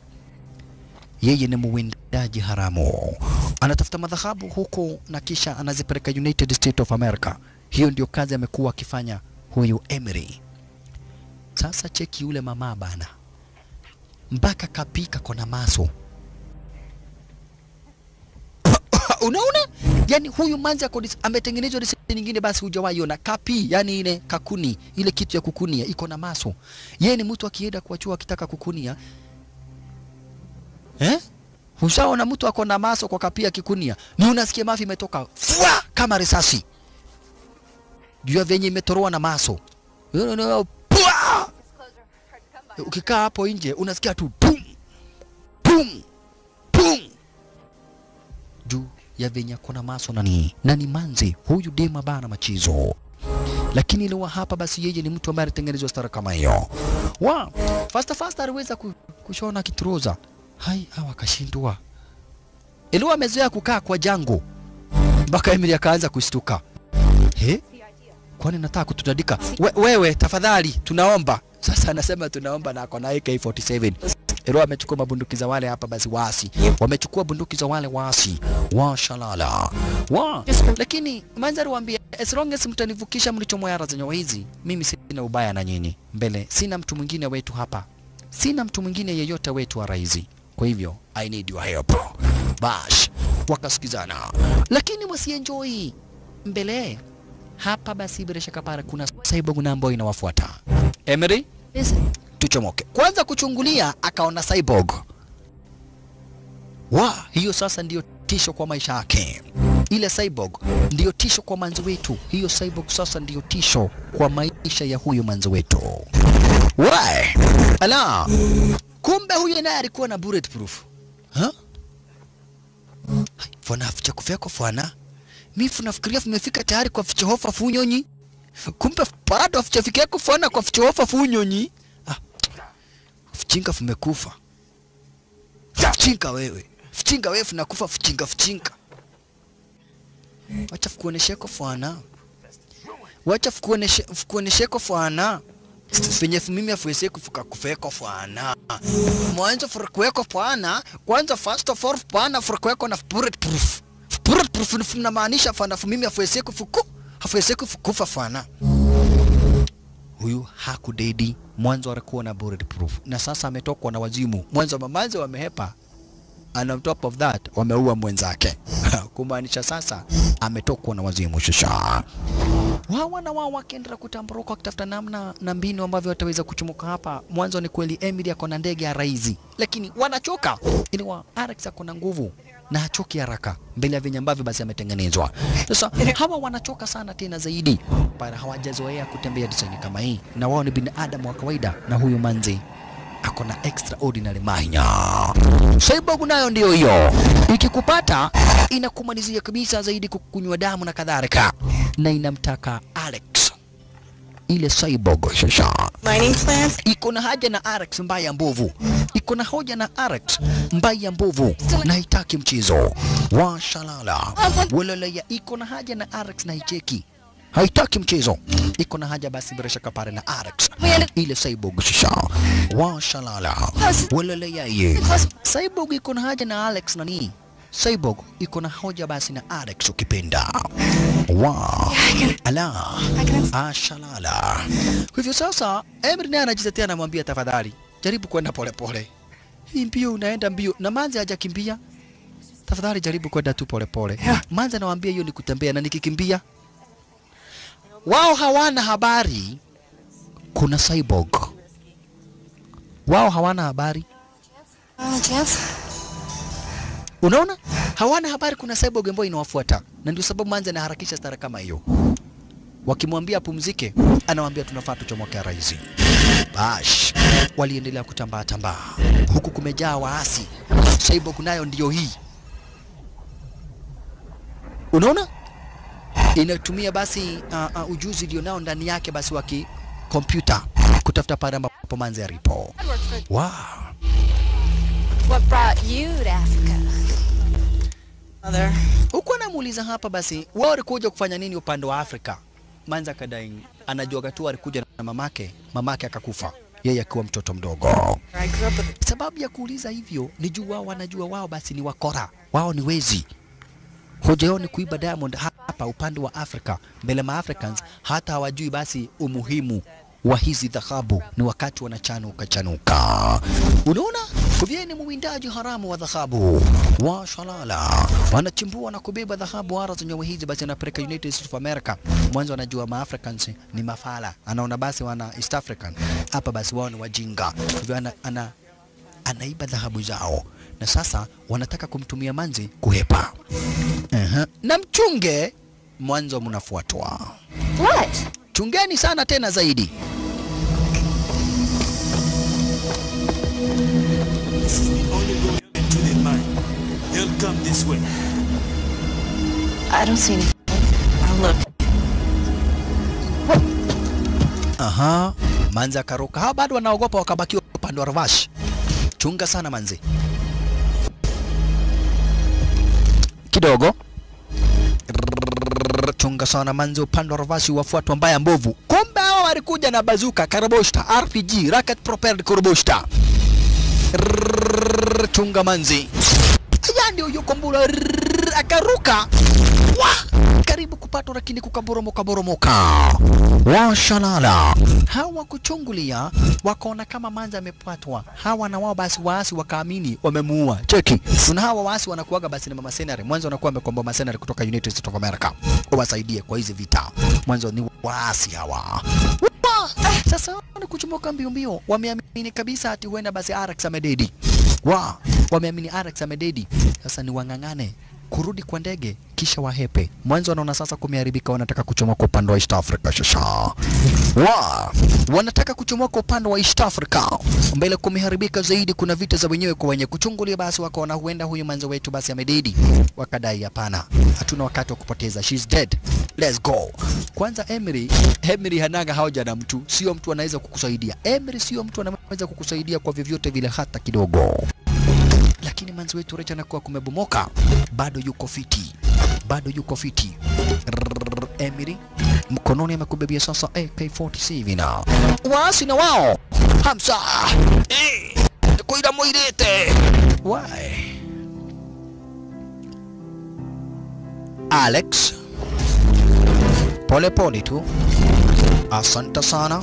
yeye ni mwindaji haramu, anatafuta madhahabu huko na kisha anazipeleka United States of America. Hiyo ndio kazi amekuwa akifanya huyu Emery. Sasa cheki yule mama bana, mpaka kapika kona maso unaona? Yani huyu manzi ametengenezwa design nyingine basi hujawahi ona. Kapi yani ile kakuni ile kitu ya kukunia iko na maso. Yeye ni mtu akienda kwa chuo akitaka kukunia. Eh? Ushaona mtu ako na maso kwa kapi ya kikunia ni unasikia mafi imetoka. Fwa kama risasi. Juu ya venye imetoroa na maso. Pwa! ukikaa hapo nje unasikia tu pum! Pum! Pum! Juu ya venye kuna maso nani na ni manzi huyu dema bana machizo. Lakini ni hapa basi yeye ni mtu ambaye alitengenezwa stara kama hiyo. Wa fasta fasta aliweza kushona kitroza. Hai hawa kashindwa Elu amezoea kukaa kwa jango mpaka Emily akaanza kushtuka. He? Kwani nataka kututadika We, wewe tafadhali tunaomba. Sasa anasema tunaomba na ako na AK47 Ero amechukua mabunduki za wale hapa basi waasi, wamechukua bunduki za wale waasi. Wa shalala wa, lakini manzari waambia, as long as mtanivukisha mlichomoyara zenye hizi, mimi sina ubaya na nyinyi. Mbele, sina mtu mwingine wetu hapa, sina mtu mwingine yeyote wetu wa raizi, kwa hivyo I need your help. Bash. Wakasikizana, lakini wasienjoy. Mbele hapa basi, bila shaka para kuna cyborg na ambayo inawafuata. Emery? Is it? Tuchomoke. Kwanza kuchungulia akaona cyborg. Wa, hiyo sasa ndiyo tisho kwa maisha yake. Ile cyborg ndiyo tisho kwa manzi wetu. Hiyo cyborg sasa ndiyo tisho kwa maisha ya huyo manzi wetu. Why? Ala. Kumbe huyo naye alikuwa na bulletproof. Ha? Fwana ficha kufeko fwana. Mi funafikiria vimefika tayari kwa fichohofa funyonyi. Kumbe bado afichafikia kufana kwa fichohofa funyonyi. Ah, Fichinga fuchinga wewe. Fichinga wewe funakufa fichinga fichinga. Wacha fukuonesheko fwana. Wacha fukuoneshe fukuonesheko fwana. penye fumimi afuese kufuka kufeko fwana. Mwanzo fukuweko fwana, kwanza first of all fwana fukuweko na bulletproof. Bulletproof ni funamaanisha fwana fumimi afuese kufuku, afuese kufukufa fwana huyu hakudedi mwanzo alikuwa na bulletproof na sasa ametokwa na wazimu. Mwanzo mamanzi wamehepa and on top of that wameua mwenzake. [laughs] Kumaanisha sasa ametokwa na wazimu shusha. Wawa na wao wakiendelea kutamburuka wakitafuta namna na mbinu ambavyo wataweza kuchumuka hapa. Mwanzo ni kweli Emily ako na ndege ya raizi, lakini wanachoka. Ili wa Alex ako na nguvu na hachoki haraka mbele ya venye ambavyo basi ametengenezwa. Sasa hawa wanachoka sana tena zaidi, para hawajazoea kutembea design kama hii, na wao ni binadamu wa kawaida, na huyu manzi ako na extraordinary mahnya. Cyborg nayo ndio hiyo, ikikupata inakumalizia kabisa zaidi kukunywa damu na kadhalika, na inamtaka Alex ile cyborg shasha Mining plant? iko na haja na Alex mbaya mbovu, iko na hoja na Alex mbaya mbovu. Na itaki mchezo. Wa shalala walolaya, iko na haja na arex na icheki haitaki mchezo, iko na haja basi bila shaka pale na Alex ile cyborg shisha wa shalala walolaya ye. Cyborg iko na haja na Alex na nini Cyborg iko na hoja basi na Alex ukipenda. Wow. Ala. Ashalala. Kwa hivyo sasa Emry naye anajitetea anamwambia tafadhali jaribu kwenda polepole. Hii mbio unaenda mbio na Manzi hajakimbia. Tafadhali jaribu kwenda tu polepole. Manzi anawaambia hiyo ni kutembea na nikikimbia. Wao hawana habari kuna cyborg. Wao hawana habari. Uh? Unaona, hawana habari kuna cyborg ambayo inawafuata, na ndio sababu Manzi anaharakisha stara kama hiyo. Wakimwambia apumzike, anawaambia tunafaa tuchomoke rais. Bash waliendelea kutambaa tambaa, huku kumejaa waasi. Cyborg nayo ndiyo hii, unaona, inatumia basi uh, uh, ujuzi ilionao ndani yake basi wa kompyuta kutafuta pale ambapo Manzi alipo. Wow. What brought you to Africa? Huku anamuuliza hapa basi, wewe ulikuja kufanya nini upande wa Afrika? Manza Kadaing anajua tu alikuja na mamake, mamake akakufa, yeye akiwa mtoto mdogo. Sababu ya kuuliza hivyo ni juu wao wanajua wao basi ni wakora, wao ni wezi. Hoja yao ni kuiba diamond hapa upande wa Afrika, mbele ma Africans hata hawajui basi umuhimu wa hizi dhahabu ni wakati wanachanuka chanuka. Unaona, Kuvie muwindaji haramu wa dhahabu wa shalala, wanachimbua na kubeba dhahabu ara zenye hizi, basi anapeleka United States of America. Mwanzo anajua ma Africans ni mafala, anaona basi wana East African hapa, basi wao ni wajinga, hivyo ana, ana, anaiba dhahabu zao na sasa wanataka kumtumia Manzi kuhepa. uh -huh. Na mchunge, mwanzo mnafuatwa. What? Chungeni sana tena zaidi. Aha, Manzi akaruka. Hawa bado wanaogopa wakabakiwa upande wa Ravash. Chunga sana Manzi. Kidogo. Chunga sana Manzi upande wa rovasi wafuatwa mbaya mbovu. Kumbe hawa walikuja na bazuka, karabosta, RPG, rocket propelled karabosta. Chunga Manzi. Aya ndio yuko mbula akaruka. Wa! Karibu kupatwa lakini kukaboromoka boromoka. Washalala. Hawa kuchungulia wakaona kama manza amepatwa. Hawa na wao basi waasi wakaamini wamemuua. Cheki. na hawa waasi wanakuaga basi na mama senare. Mwanzo wanakuwa wamekomboa masenari kutoka United States of America. Wawasaidie kwa hizi vita. Mwanzo ni waasi hawa. Wa! Sasa ni kuchomoka mbio mbio. Wameamini kabisa ati huenda basi Arax amededi. Wa! Wameamini Arax amededi. Sasa ni wang'ang'ane kurudi kwa ndege kisha wahepe. Mwanzo wanaona sasa kumeharibika, wanataka kuchomoka upande wa East Africa. Shasha wa wanataka kuchomoka upande wa East Africa, mbele kumeharibika zaidi, kuna vita za wenyewe kwa wenyewe. Kuchungulia basi, wakaona huenda huyu mwanzo wetu basi amedidi wakadai hapana, hatuna wakati wa kupoteza, she's dead, let's go. Kwanza Emery, Emery hanaga haoja na mtu, sio mtu anaweza kukusaidia. Emery sio mtu anaweza kukusaidia kwa vyovyote vile, hata kidogo lakini manzi wetu Recha anakuwa kumebomoka, bado yuko fiti, bado yuko fiti. Emery mkononi amekubebia sasa AK47 na waasi na wao. Hamsa eh, kuida moirete why? Alex. Pole pole tu Asante sana.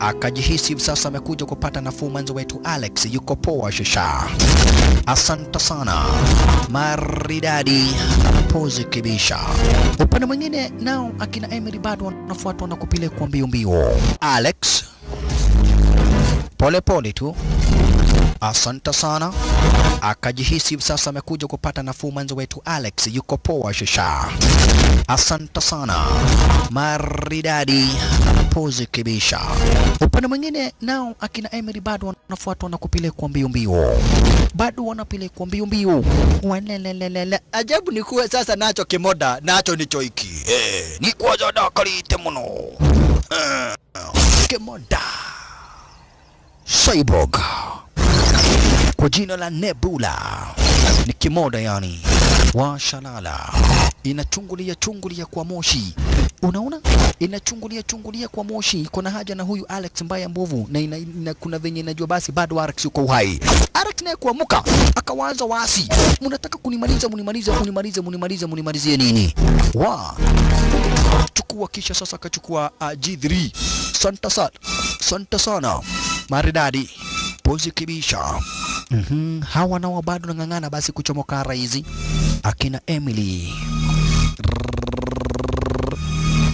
Akajihisi sasa amekuja kupata nafuu. Mwanzo wetu Alex yuko poa shasha. Asante sana, maridadi pozi kibisha. Upande mwingine nao akina Emery bado wanafuatwa na kupelekwa mbio mbio. Alex polepole pole tu Asante sana. Akajihisi sasa amekuja kupata nafuu. Mwanzo wetu Alex yuko poa shesha. Asante sana, maridadi pozi kibisha. Upande mwingine nao akina Emery bado wanafuatwa na kupelekwa mbio mbio, bado wanapelekwa mbio mbio. Walelelele. Ajabu ni kuwa sasa nacho kimoda nacho nicho hiki eh, ni kwa zoda kalite muno eh, kimoda Cyborg kwa jina la Nebula. Ni kimoda yani. Washalala inachungulia chungulia kwa moshi. Unaona? Inachungulia chungulia kwa moshi. Kuna haja na huyu Alex mbaya mbovu. Na, ina, ina, kuna venye inajua basi bado Alex yuko uhai. Alex naye kuamuka. Akawaza wasi mnataka kunimaliza munimaliza munimaliza munimaliza munimalizie nini? Wa. Chukua kisha sasa akachukua uh, G3 santa sana santa sana. Maridadi pozi kibisha mm -hmm. hawa nao bado nang'ang'ana basi kuchomoka raizi. Akina Emily.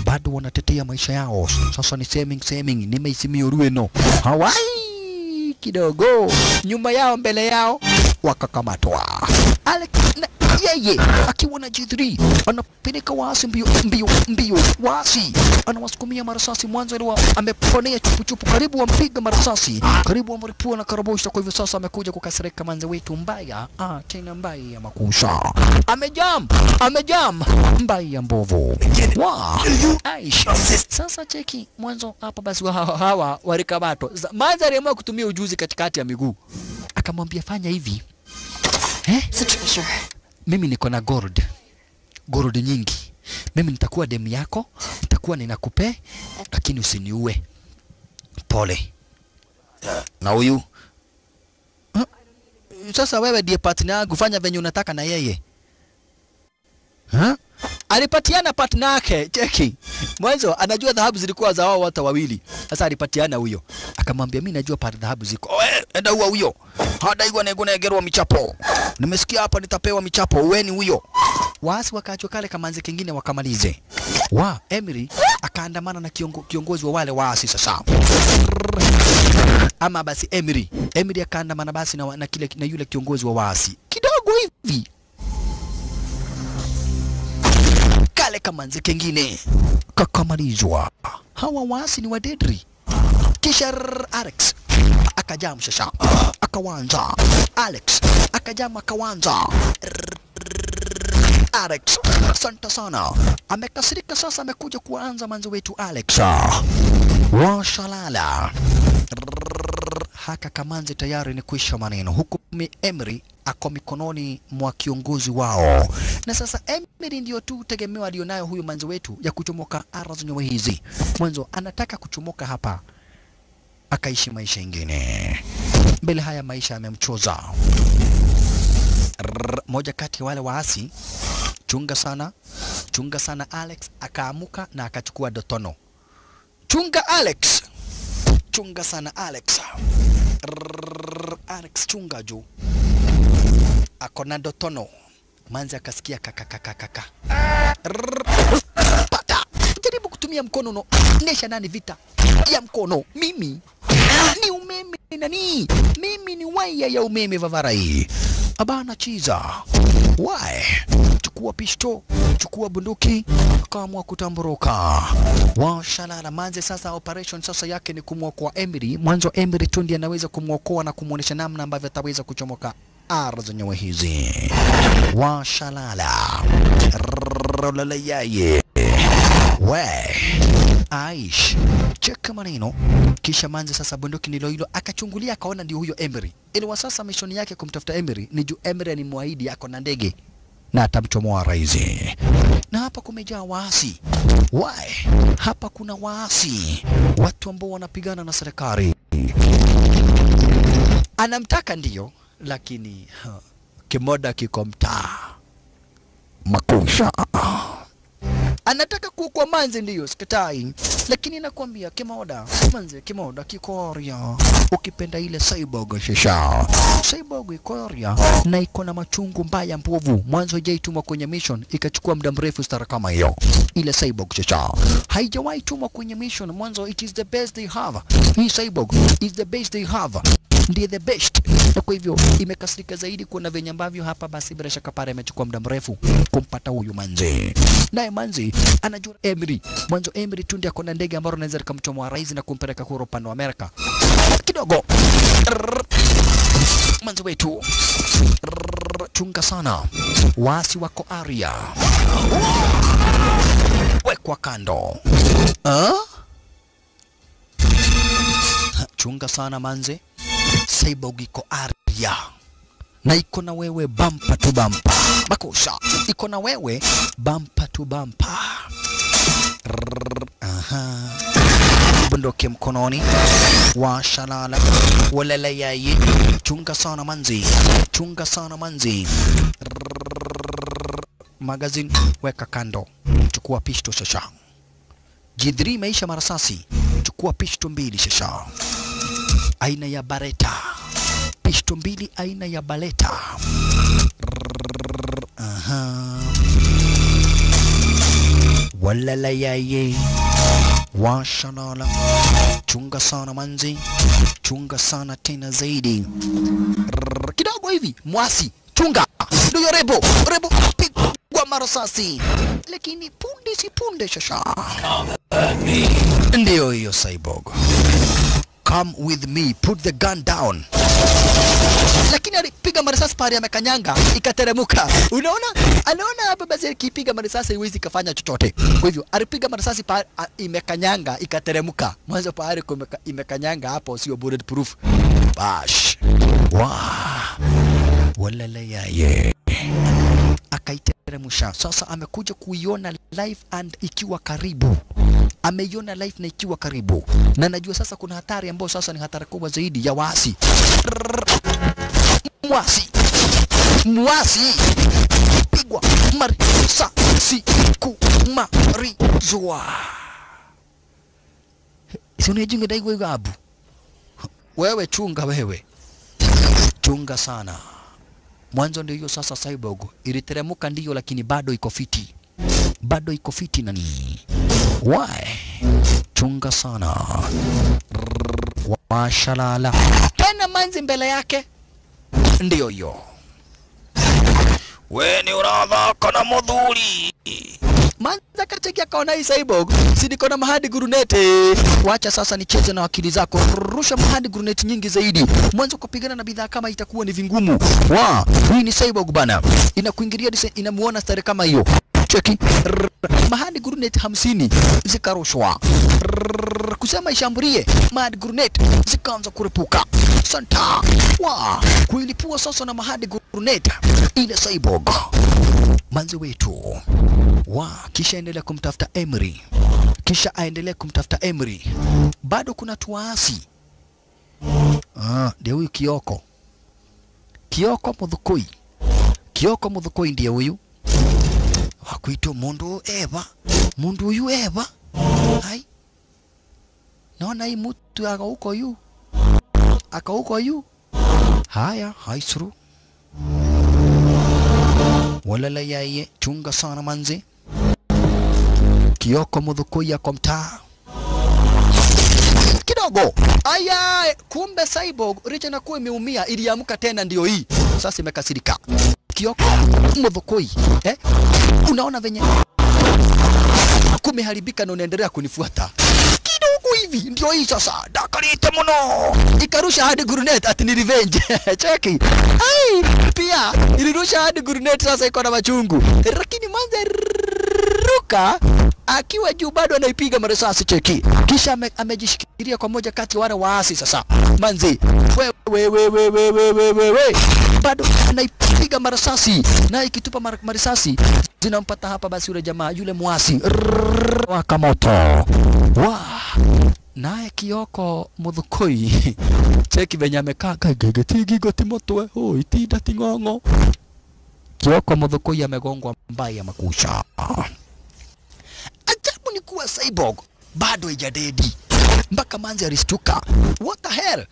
Bado wanatetea maisha yao. Sasa ni seming seming nimeisimio rueno. Hawai kidogo. Nyuma yao mbele yao wakakamatwa. Alex na yeye akiwa na G3 anapeleka waasi mbio mbio mbio, waasi anawasukumia marasasi. Mwanzo alikuwa ameponea chupuchupu, karibu wampiga marasasi, karibu amripua na karabosha. Kwa hivyo sasa amekuja kukasirika manze wetu mbaya, ah, tena mbaya ya makusha, amejam amejam mbaya ya mbovu wa Aisha. Sasa cheki mwanzo hapa basi, wa hawa, hawa warikabato Manze aliamua kutumia ujuzi katikati ya miguu, akamwambia fanya hivi eh? Mimi niko na gold. Gold nyingi. Mimi nitakuwa demu yako nitakuwa ninakupe lakini usiniue. Pole. Na huyu? Sasa wewe ndiye partner yangu fanya venye unataka na yeye. Huh? Alipatiana partner yake cheki mwanzo anajua dhahabu zilikuwa za wao watu wawili. Sasa alipatiana huyo. Akamwambia mimi najua pale dhahabu ziko. Oe, enda huwa huyo. Hadaigwa negonegerwa michapo. Nimesikia hapa nitapewa michapo. Uweni huyo. Waasi wakaachwa kale kamanzi kingine wakamalize. Wa Emery akaandamana na kiongo, kiongozi wa wale waasi sasa. Ama basi Emery Emery akaandamana basi na, na, kile, na yule kiongozi wa waasi. Kidogo hivi kale kamanzi kengine kakamalizwa. Hawa waasi ni wadedri. Kisha Alex akajam shasha akawanza, Alex akajaa akawanza. Alex, asante sana, amekasirika sasa, amekuja kuanza manzi wetu Alex washalala haka kamanzi tayari ni kuisha maneno huku mi Emery ako mikononi mwa kiongozi wao, na sasa Emery ndio tu tegemeo alionayo huyu manzi wetu ya kuchomoka za hizi. Mwanzo anataka kuchomoka hapa akaishi maisha ingine, mbele haya maisha yamemchoza. Moja kati ya wale waasi, chunga sana, chunga sana Alex, akaamuka na akachukua dotono. Chunga Alex, chunga sana Alex. Rrrr, Alex chunga juu ako na dotono. Manzi akasikia kakakakaka pata. Jaribu kutumia mkono no. Nesha nani vita? Ya mkono. Mimi. Ni umeme nani mimi ni waya ya umeme vavarai abana chiza. Wae. Chukua pishto chukua bunduki. Kamwa kutamboroka. Washalala. Manze sasa operation sasa yake ni kumwokoa emiri mwanzo emiri tu ndiye anaweza kumwokoa na kumwonyesha namna ambavyo ataweza kuchomoka ara nyewe hizi. Washalala rolala yaye. We. Aish. Cheka maneno kisha manzi sasa bunduki ndilo hilo. Akachungulia akaona ndio huyo Emery. Iliwa sasa mishoni yake kumtafuta Emery ni juu Emery alimwahidi yako na ndege. Na atamchomoa raizi na hapa kumejaa waasi. Wae hapa kuna waasi. Watu ambao wanapigana na serikali. Anamtaka ndiyo lakini kimoda kiko mtaa. Makusha anataka kuokoa manzi, ndiyo sikatai, lakini nakwambia kimoda manzi, kimoda kikoria, ukipenda ile cyborg shisha cyborg ikoria na iko na machungu mbaya mbovu. Mwanzo haijaituma kwenye mission, ikachukua muda mrefu stara kama hiyo. Ile cyborg shisha haijawahi tumwa kwenye mission. Mwanzo, it is the best they have. Hii cyborg is the best they have ndiye the best, na kwa hivyo imekasirika zaidi kuona venye ambavyo hapa basi bila shaka pale amechukua muda mrefu kumpata huyu manzi. Naye manzi anajua Emery, mwanzo Emery tu ndiye akona ndege ambayo anaweza likamchomoa rais na kumpeleka kuro upande wa Amerika. Kidogo. Manzi wetu. Chunga sana, waasi wako Aria, wekwa kando. Ah? chunga sana manze, cyborg iko Aria. Na iko na wewe bampa tu bampa, makosa iko na wewe bampa tu bampa. Aha, bunduki mkononi, washalala walele yaye, chunga sana manzi, chunga sana manzi. Magazine weka kando, chukua pishto shasha. Jidhiri maisha marasasi, chukua pishto mbili shasha aina ya Bareta, pisto mbili aina ya bareta. Aha. Walala yaye washanala, chunga sana manzi, chunga sana tena zaidi. Kidogo hivi. Mwasi, chunga. Ndio rebo. Rebo, pigwa marasasi, lakini punde si punde shasha, ndio hiyo cyborg come with me, put the gun down. Lakini alipiga marisasi pale amekanyanga ikateremuka. Unaona, anaona baba zake kipiga marisasi haiwezi kafanya chochote. Kwa hivyo alipiga marisasi a- imekanyanga ikateremuka. Mwanzo kumeka- imekanyanga hapo, sio bulletproof. Bash wa walala yaye akaiteremsha. Sasa amekuja kuiona live and ikiwa karibu ameiona life na ikiwa karibu, na najua sasa kuna hatari ambayo sasa ni hatari kubwa zaidi ya waasi. Mwasi, mwasi, pigwa marisa siku Si unajunga dai wewe abu, wewe chunga, wewe. Chunga sana. Mwanzo ndio hiyo sasa, cyborg. Iliteremuka ndio, lakini bado iko fiti, bado iko fiti nani Why? Chunga sana. Washalala. Tena manzi mbele yake. Ndiyo hiyo. We ni uradha kona mudhuri. Manza akacheki akaona hii cyborg, si niko na mahadi gurunete. Wacha sasa nicheze na akili zako. Rusha mahadi gurunete nyingi zaidi. Mwanzo kupigana na bidhaa kama itakuwa ni vingumu. Wa, hii ni cyborg bana. Inakuingilia inamuona stare kama hiyo. Cheki. mahani Mahadi hamsini zikarushwa. Kusema ishambulie mad guruneti zikaanza kurepuka. Santa. Wa, kuilipua sasa na mahadi guruneti ile cyborg. Manzi wetu wa kisha endelea kumtafuta Emery, kisha aendelee kumtafuta Emery. Bado kuna tuasi. Ah, ndio huyu Kioko, Kioko mudhukui Kioko mudhukui ndiye huyu wakwitwo mundu eva, mundu uyu eva. Hai, naona hii mutu akauko yu akauko yu. Haya, haisuru walala yaye, chunga sana manzi. Kioko Muthukui ako mtaa kidogo. Aya, kumbe cyborg richa na kuwa imeumia iliamka tena, ndio hii sasa imekasirika. Kioko Muthukui, eh, unaona venye kumeharibika na unaendelea kunifuata. Kidogo hivi, ndio hii sasa. Dakarite muno, ikarusha hadi gurnet ati ni revenge. [laughs] Cheki. Ai, pia ilirusha hadi gurnet, sasa iko na machungu, lakini manze ruka akiwa juu bado anaipiga marisasi cheki, kisha ame, amejishikilia kwa moja kati ya wale waasi. Sasa. Manzi wewe wewe wewe wewe wewe bado anaipiga marisasi. Na ikitupa mar marisasi zinampata hapa, basi yule jamaa yule mwasi. Waka moto. Wa naye Kioko Muthukui. [laughs] Cheki venye amekaa kagegeti goti motwe hoi tinda ting'ong'o. Kioko Muthukui amegongwa mbaya makusha kuwa cyborg bado haijadedi. Mpaka manzi alistuka what the hell?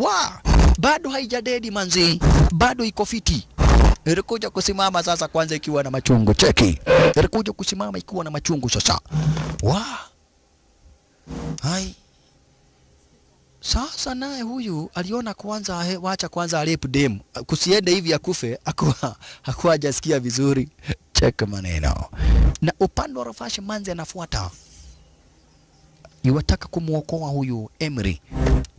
Wa bado haijadedi manzi. Bado iko fiti. Ilikuja kusimama sasa kwanza ikiwa na machungu. Cheki. Ilikuja kusimama ikiwa na machungu sasa. Wa. Hai. Sasa naye huyu aliona kwanza he, wacha kwanza alep dem. Kusiende hivi akufe akuwa hakuwa hajasikia vizuri cheka maneno. Na upande wa Rafashi manzi anafuata. Iwataka kumwokoa huyu Emery.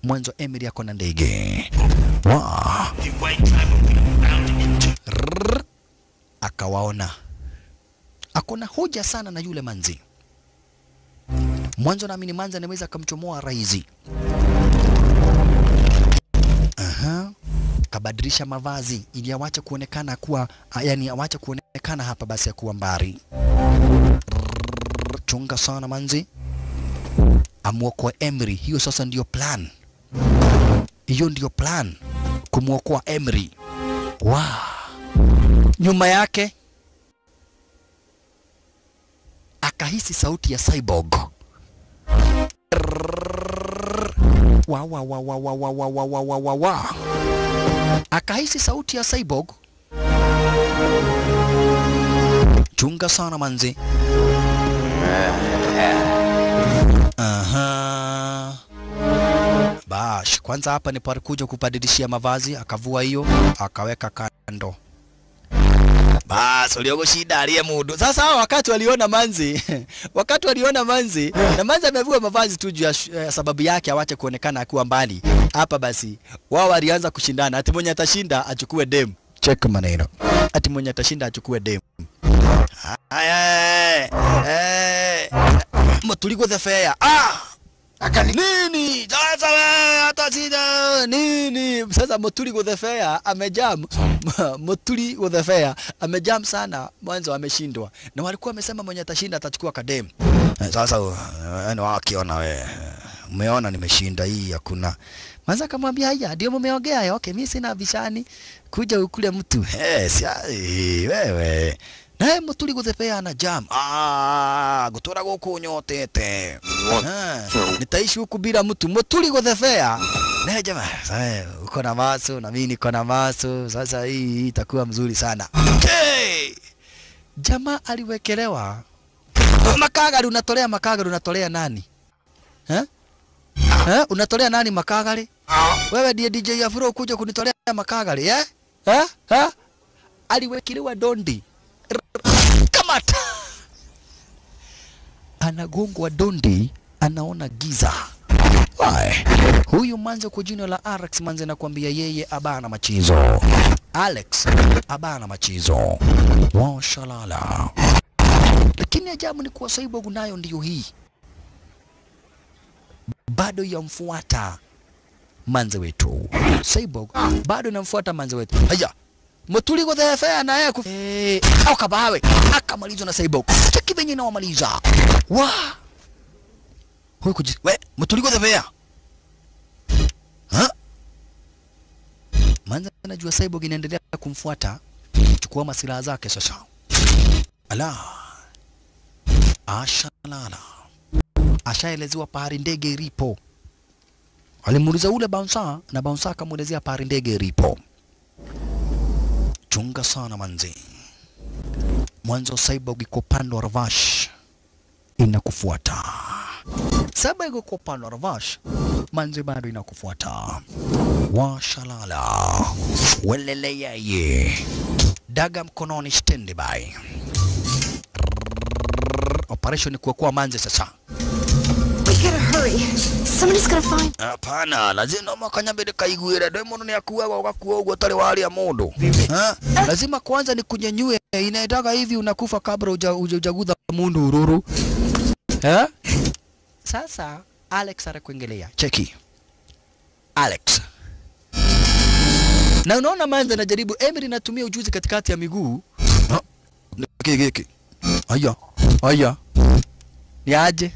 Mwanzo Emery ako na ndege. Wow. Akawaona. Akona hoja sana na yule manzi. Mwanzo naamini manzi anaweza akamchomoa raizi. Aha. Kabadilisha mavazi ili awache kuonekana kuwa yani awache kuonekana hapa basi ya kuwa mbari chunga sana manzi. Amwokoe Emri. hiyo sasa ndiyo plan. Hiyo ndiyo plan kumwokoa Emri. wow nyuma yake akahisi sauti ya cyborg. Wa wa wa wa wa wa wa wa wa wa wa akahisi sauti ya cyborg. Chunga sana manzi aha. Bash kwanza hapa ni parikuja kubadilishia mavazi akavua hiyo akaweka kando basi uliogo shida aliye mudu. Sasa hao wakati waliona manzi, [laughs] wakati waliona manzi na manzi amevua mavazi tu juu ya eh, sababu yake awache kuonekana akiwa mbali. Hapa basi wao walianza kushindana, ati mwenye atashinda achukue demu. Check maneno, ati mwenye atashinda achukue demu. Haya, eh, mtuliko the fair. Ah! Akani nini? Sasa wewe hata sina nini? Sasa Muturi guthebea amejam. [laughs] Muturi guthebea amejam sana, mwanzo ameshindwa. Na walikuwa wamesema mwenye atashinda atachukua kadem. Sasa yani wakiona wewe umeona nimeshinda hii hakuna. Mwanzo akamwambia haya ndio mumeongea okay, mimi sina bishani kuja ukule mtu. Eh, si eh, wewe. Naye Muturi na the fair ana jam. Ah, gutura guku nyotete. nä nitaishi huku bila mtu mutuli turi gå thebea Na jamaa, uko na maso na mimi niko na maso. Sasa hii hii itakuwa mzuri sana. okay. Jamaa aliwekelewa makagari, unatolea makagari, unatolea nani eh? Eh? Unatolea nani makagari? Wewe ndiye DJ Afro kuja kunitolea makagari eh? Eh? Eh? Aliwekelewa dondi kamata anagongwa dondi, anaona giza. Why? huyu manze kwa jina la Alex manze nakwambia yeye abana machizo. Alex abana machizo. Washalala. Lakini ajabu ni kuwa Cyborg nayo ndiyo hii. Bado yamfuata manze wetu. Cyborg bado inamfuata manze wetu. Haya, The fair na yeye ku- eh, kabawe akamalizwa na Cyborg. Cheki venye inawamaliza. Wa! Huyu kuji we Mutuli kwa the. Ha? Manza anajua Cyborg inaendelea kumfuata. Chukua masira zake sasa. Ala. Ashalala. Ashaelezewa pahali ndege ilipo. Alimuuliza ule bouncer na bouncer akamuelezea pahali ndege ilipo chunga sana manzi. Mwanzo Cyborg iko upande wa Ravash inakufuata. Cyborg iko upande wa Ravash, manzi bado inakufuata. Washalala welele yeye daga mkononi standby. Operation kuokoa manzi sasa. We gotta hurry. Somebody's gonna find. Hapana, lazima makanyambere kaiguire ndio mundu ni akuaga ugakuwa uguo tari waria mundu. Ha? Lazima kwanza ni kunyenyue, inaendaga hivi unakufa kabla uja- uja- hujagudha mundu ururu. Ha? Sasa Alex anakuingilia. Cheki. Alex. Na unaona manza anajaribu Emery natumia ujuzi katikati ya miguu. Ha? Hiki hiki. Aya. Aya. Ni aje?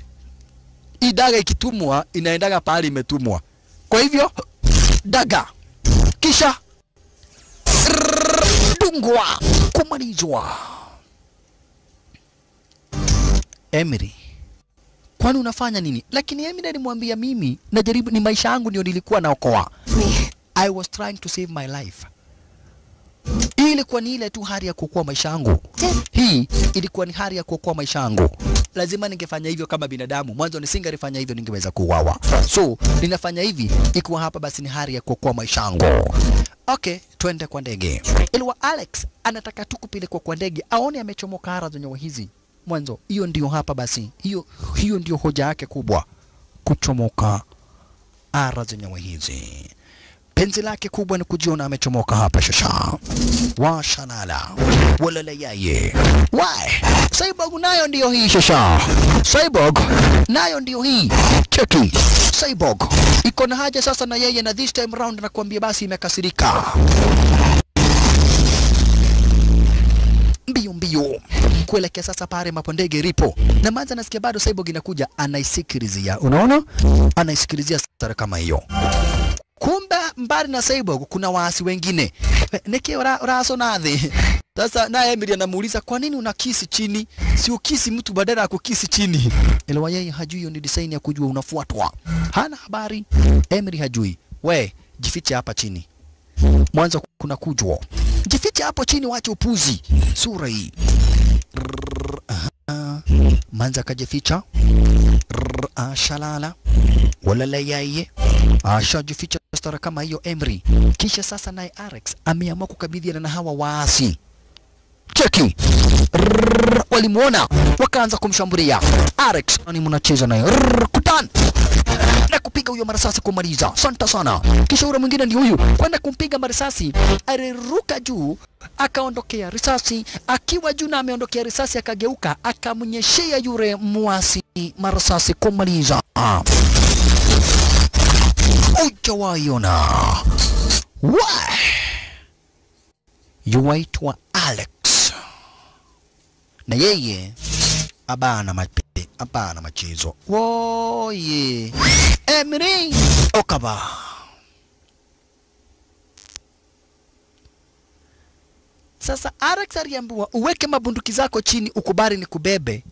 Hii daga ikitumwa inaendaga pahali imetumwa. Kwa hivyo daga kisha dungwa kumalizwa. Emily, kwani unafanya nini? Lakini Emily alimwambia mimi najaribu, ni maisha yangu ndio nilikuwa naokoa. I was trying to save my life. Hii ilikuwa ni ile tu hali ya kuokoa maisha yangu. Hii ilikuwa ni hali ya kuokoa maisha yangu. Lazima ningefanya hivyo kama binadamu. Mwanzo nisingalifanya hivyo, ningeweza kuuawa. So ninafanya hivi ikiwa hapa, basi ni hali ya kuokoa maisha yangu. Okay, twende kwa ndege. Ilikuwa Alex anataka tu kupelekwa kwa ndege aone amechomoka ara zenye hizi mwanzo. Hiyo ndio hapa basi, hiyo hiyo ndio hoja yake kubwa, kuchomoka ara zenye hizi. Penzi lake kubwa ni kujiona amechomoka hapa shasha. washanala walala yaye. Why? Cyborg nayo ndiyo hii shasha. Cyborg nayo ndiyo hii. Cheki. Cyborg. Iko na haja sasa na yeye, na this time round nakwambia basi imekasirika. Mbio mbio. Kuelekea sasa pale mapondege ripo. Na manza nasikia bado Cyborg inakuja, anaisikilizia. Unaona, anaisikilizia sara kama hiyo. Kumbe mbali na Cyborg kuna waasi wengine. Niki uraso nathi sasa na Emily anamuuliza kwa nini unakisi chini? Si ukisi mtu badala ya kukisi chini? Elewa yeye hajui hiyo ni design ya kujua unafuatwa. Hana habari. Emily hajui. We jifiche hapa chini. Mwanzo kuna kujua. jifiche hapo chini wache upuzi. Sura hii. Manza akajificha Rrrr, ashalala walala yeye ashajificha stara kama hiyo Emri. Kisha sasa naye Alex ameamua kukabidhiana na hawa waasi. Cheki walimuona wakaanza kumshambulia Alex. ni mnacheza naye? Kutan kupiga huyo marasasi kumaliza. Asante sana. Kisha yule mwingine ndio huyu kwenda kumpiga marisasi, aliruka juu akaondokea risasi. Akiwa juu na ameondokea risasi, akageuka akamnyeshea yule mwasi marisasi kumaliza. Ujawaiona wa yuwaitwa Alex na yeye abana mape abana machizo. Woye. Emri Okaba. Sasa Alex aliambiwa uweke mabunduki zako chini, ukubali ni kubebe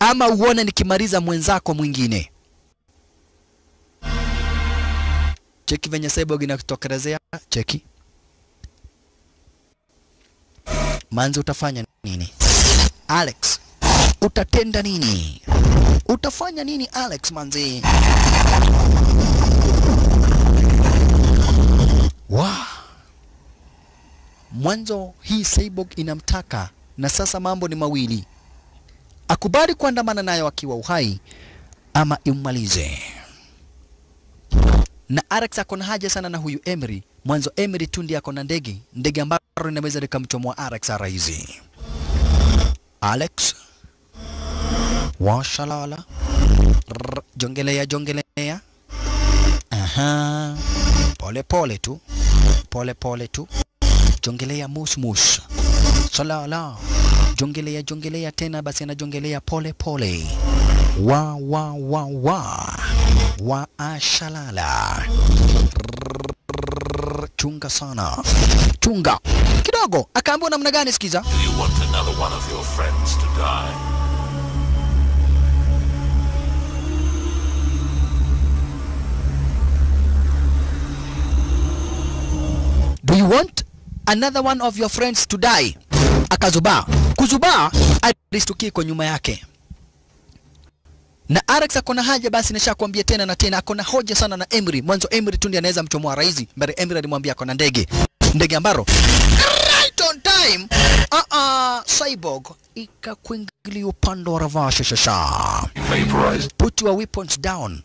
ama uone nikimaliza mwenzako mwingine. Cheki venye Cyborg inakutokelezea cheki. Manzi, utafanya nini? Alex? Utatenda nini? Utafanya nini Alex manzi? wa Mwanzo hii Cyborg inamtaka na sasa mambo ni mawili, akubali kuandamana nayo akiwa uhai ama immalize. Na Alex ako na haja sana na huyu Emery. Mwanzo Emery tu ndiye ako na ndege, ndege ambalo linaweza likamchomoa Alex araizi. Alex washalala. Jongelea jongelea, aha, pole pole tu, pole pole tu, jongelea mus mus, salala, jongelea jongelea tena, basi anajongelea pole pole, wa wa wa wa. Wa ashalala. Chunga sana, chunga. Kidogo. Akaambiwa namna gani? Sikiza. Do you want another one of your friends to die? You want another one of your friends to die? Akazubaa. Kuzubaa alistukia kwa nyuma yake. Na Alex akona haja basi, nishakwambia tena na tena, akona hoja sana na Emery. Mwanzo Emery tu ndiye anaweza mchomoa rais, mbele Emery alimwambia akona ndege, ndege ambaro time. uh -uh, Cyborg ikakuingilia upande wa ravasha shasha. Put your weapons down.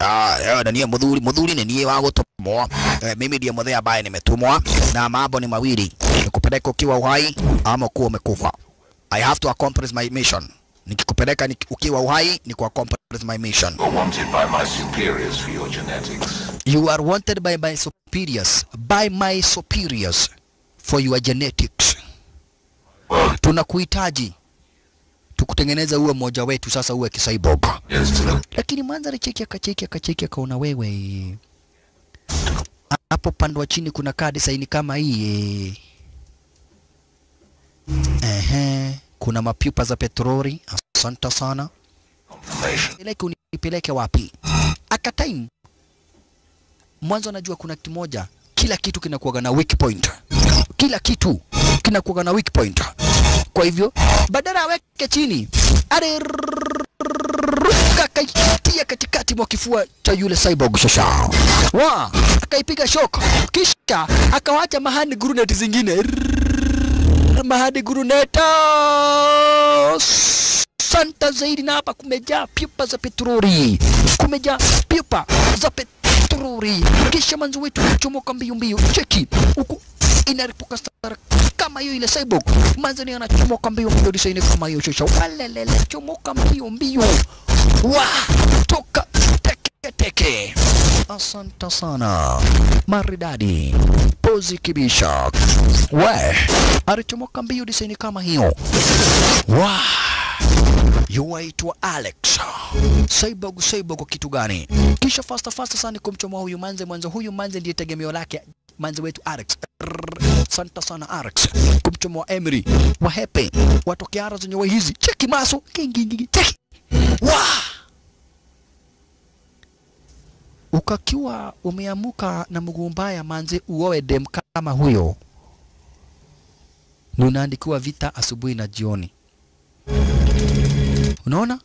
Ah, eh, na niye muthuri muthuri ni niye wa gutumwa eh, mimi ndiye muthe ambaye nimetumwa. Na mambo ni mawili. Nikupeleka ukiwa uhai ama kuwa umekufa. I have to accomplish my mission. Nikikupeleka nik, ukiwa uhai ni ku accomplish my mission. You're wanted by my superiors for your genetics. you are wanted by my superiors. By my superiors for your genetics tunakuhitaji tukutengeneza uwe mmoja wetu sasa uwe kicyborg yes lakini mwanza alicheki akacheki akacheki akaona wewe hapo pande wa chini kuna kadi saini kama hii eh. Ehe, kuna mapipa za petroli asante sana. Peleke unipeleke wapi? Akatime mwanzo anajua kuna kitu moja, kila kitu kinakuwa na weak point, kila kitu kinakuwa na weak point. Kwa hivyo badala aweke chini akaitia katikati mwa kifua cha yule cyborg shasha wa akaipiga shock, kisha akawacha mahani guruneti zingine mahani guruneta santa zaidi, na hapa kumejaa pipa za petroli, kumejaa pipa za petroli. Kisha manzo wetu chomoka mbio mbio, cheki. Huku inaripuka stara kama hiyo ile cyborg. Manzani anachomoka mbio mbio design kama hiyo shosha. Walelele chomoka mbio mbio wa! Toka teke teke. Asante sana. Maridadi. Pozi kibisha. We alichomoka mbio design kama hiyo. Wa yuwaitwa Alex. Cyborg Cyborg kitu gani? Kisha fasta fasta sana kumchomoa huyu manze mwanzo, huyu manze ndiye tegemeo lake. Manze wetu Alex. Santa sana Alex. Kumchomoa Emery. Wahepe watokea ara zenye hizi. Cheki maso. Kingi cheki. Wa! Ukakiwa umeamuka na mguu mbaya manze, uoe dem kama huyo, unaandikiwa vita asubuhi na jioni. Unaona?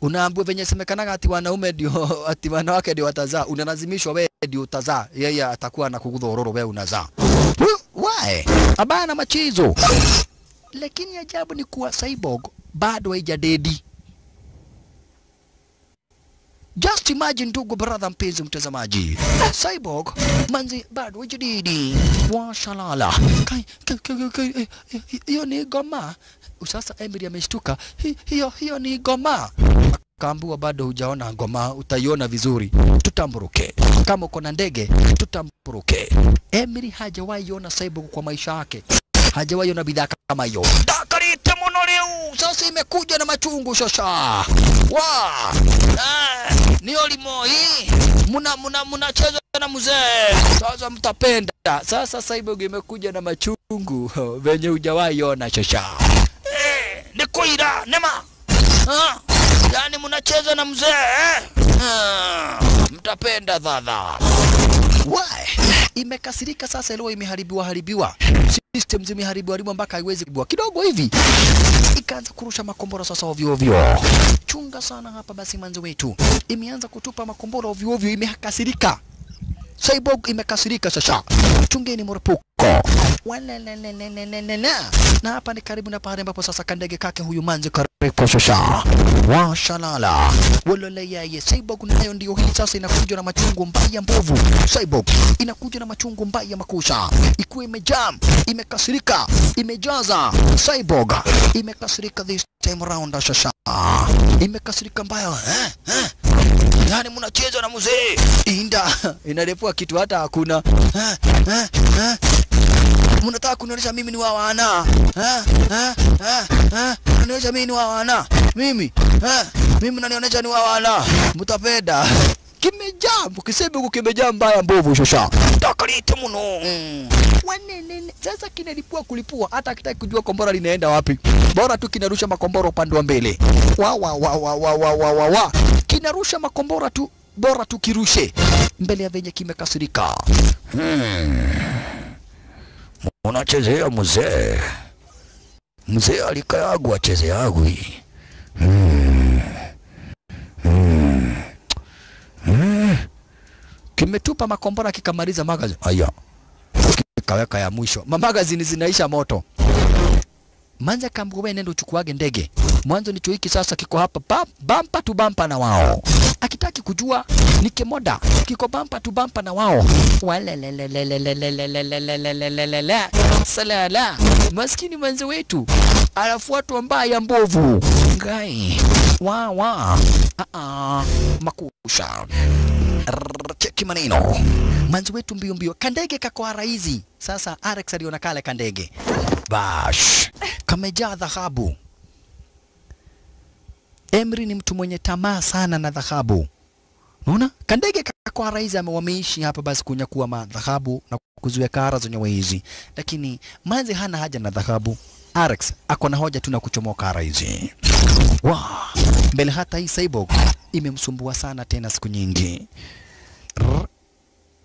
Unaambiwa venye semekanaga ati wanaume ndio [laughs] ati wanawake ndio watazaa, unalazimishwa wewe ndio utazaa, yeye atakuwa na ororo, wewe unazaa. Why? Abana machizo. Lakini ajabu ni kuwa Cyborg bado haijadedi. Just imagine ndugu brother, mpenzi mtazamaji, Cyborg manzi bado wajididi Washalala. Eh, eh, hiyo ni goma. Sasa Emily ameshtuka, "Hi- hiyo hiyo ni goma. Akaambiwa bado hujaona ngoma, utaiona vizuri, tutamburuke. Kama uko na ndege, tutamburuke. Emily hajawahi ona Cyborg kwa maisha yake, hajawahi ona bidhaa kama hiyo. Leo, sasa imekuja na machungu shosha. Wa ah, ni olimo hii muna muna mnacheza na mzee, sasa mtapenda. Sasa sasa hivi imekuja na machungu venye hujawahi ona shosha. Eh, ni kuira nema ha? yani mnacheza na mzee eh? Ah, mtapenda dhadha. Why? Imekasirika sasa, leo imeharibiwa haribiwa, system zimeharibiwa haribiwa mpaka haiwezi kubwa kidogo hivi, ikaanza kurusha makombora sasa ovyo ovyo. Chunga sana hapa basi, manzi wetu imeanza kutupa makombora ovyo ovyo, imekasirika. Cyborg imekasirika sasa, chungeni mlipuko na hapa ni karibu na pale ambapo sasa kandege kake huyu manzi kareko sasa washalala walole yeye. Cyborg nayo ndio hii sasa inakuja na machungu mbaya mbovu. Cyborg inakuja na machungu mbaya makusa, ikuwa imejam, imekasirika, imejaza. Cyborg imekasirika this time round sasa. Imekasirika mbaya. Eh? Eh? yani mnacheza na mzee inda inalepua kitu hata hakuna Eh, eh, eh. mnataka kunionyesha mimi ni wa wana Eh, eh, eh, eh. Mimi ni wa wana mimi eh, mimi nanionyesha ni wa wana mtapenda kimejaa kisebugu kimejaa mbaya mbovu shosha takalite mno mm. wanene sasa kinalipua kulipua. Hata kitaki kujua kombora linaenda wapi. Bora tu kinarusha makombora upande wa mbele. Wa wa wa wa wa wa wa, wa, wa. kinarusha makombora tu. Bora tu kirushe. Mbele ya venye kimekasirika. Hmm. unachezea mzee. Mzee alikaagwa achezeagwi hmm. hmm. kimetupa makombora kikamaliza magazine. Aya. kikaweka ya mwisho, mamagazini zinaisha moto. Manza kambuwe nendo uchukuage ndege. Mwanzo ni chuiki sasa kiko hapa ba, bampa tu bampa na wao, akitaki kujua ni kimoda kiko bampa tu bampa na wao. Salala. Cheki maneno. Manzi wetu mbio mbio. Kandege kako rahizi Sasa Alex aliona kale kandege. Bash. Kamejaa dhahabu. Emri ni mtu mwenye tamaa sana na dhahabu. Unaona? Kandege kako rahizi ame wameishi hapa basi kunyakua madhahabu na kuziweka ara zenye hizi. Lakini Manzi hana haja na dhahabu. Alex ako na hoja tu na kuchomoka raizi. Wow. Mbele hata hii cyborg imemsumbua sana tena siku nyingi.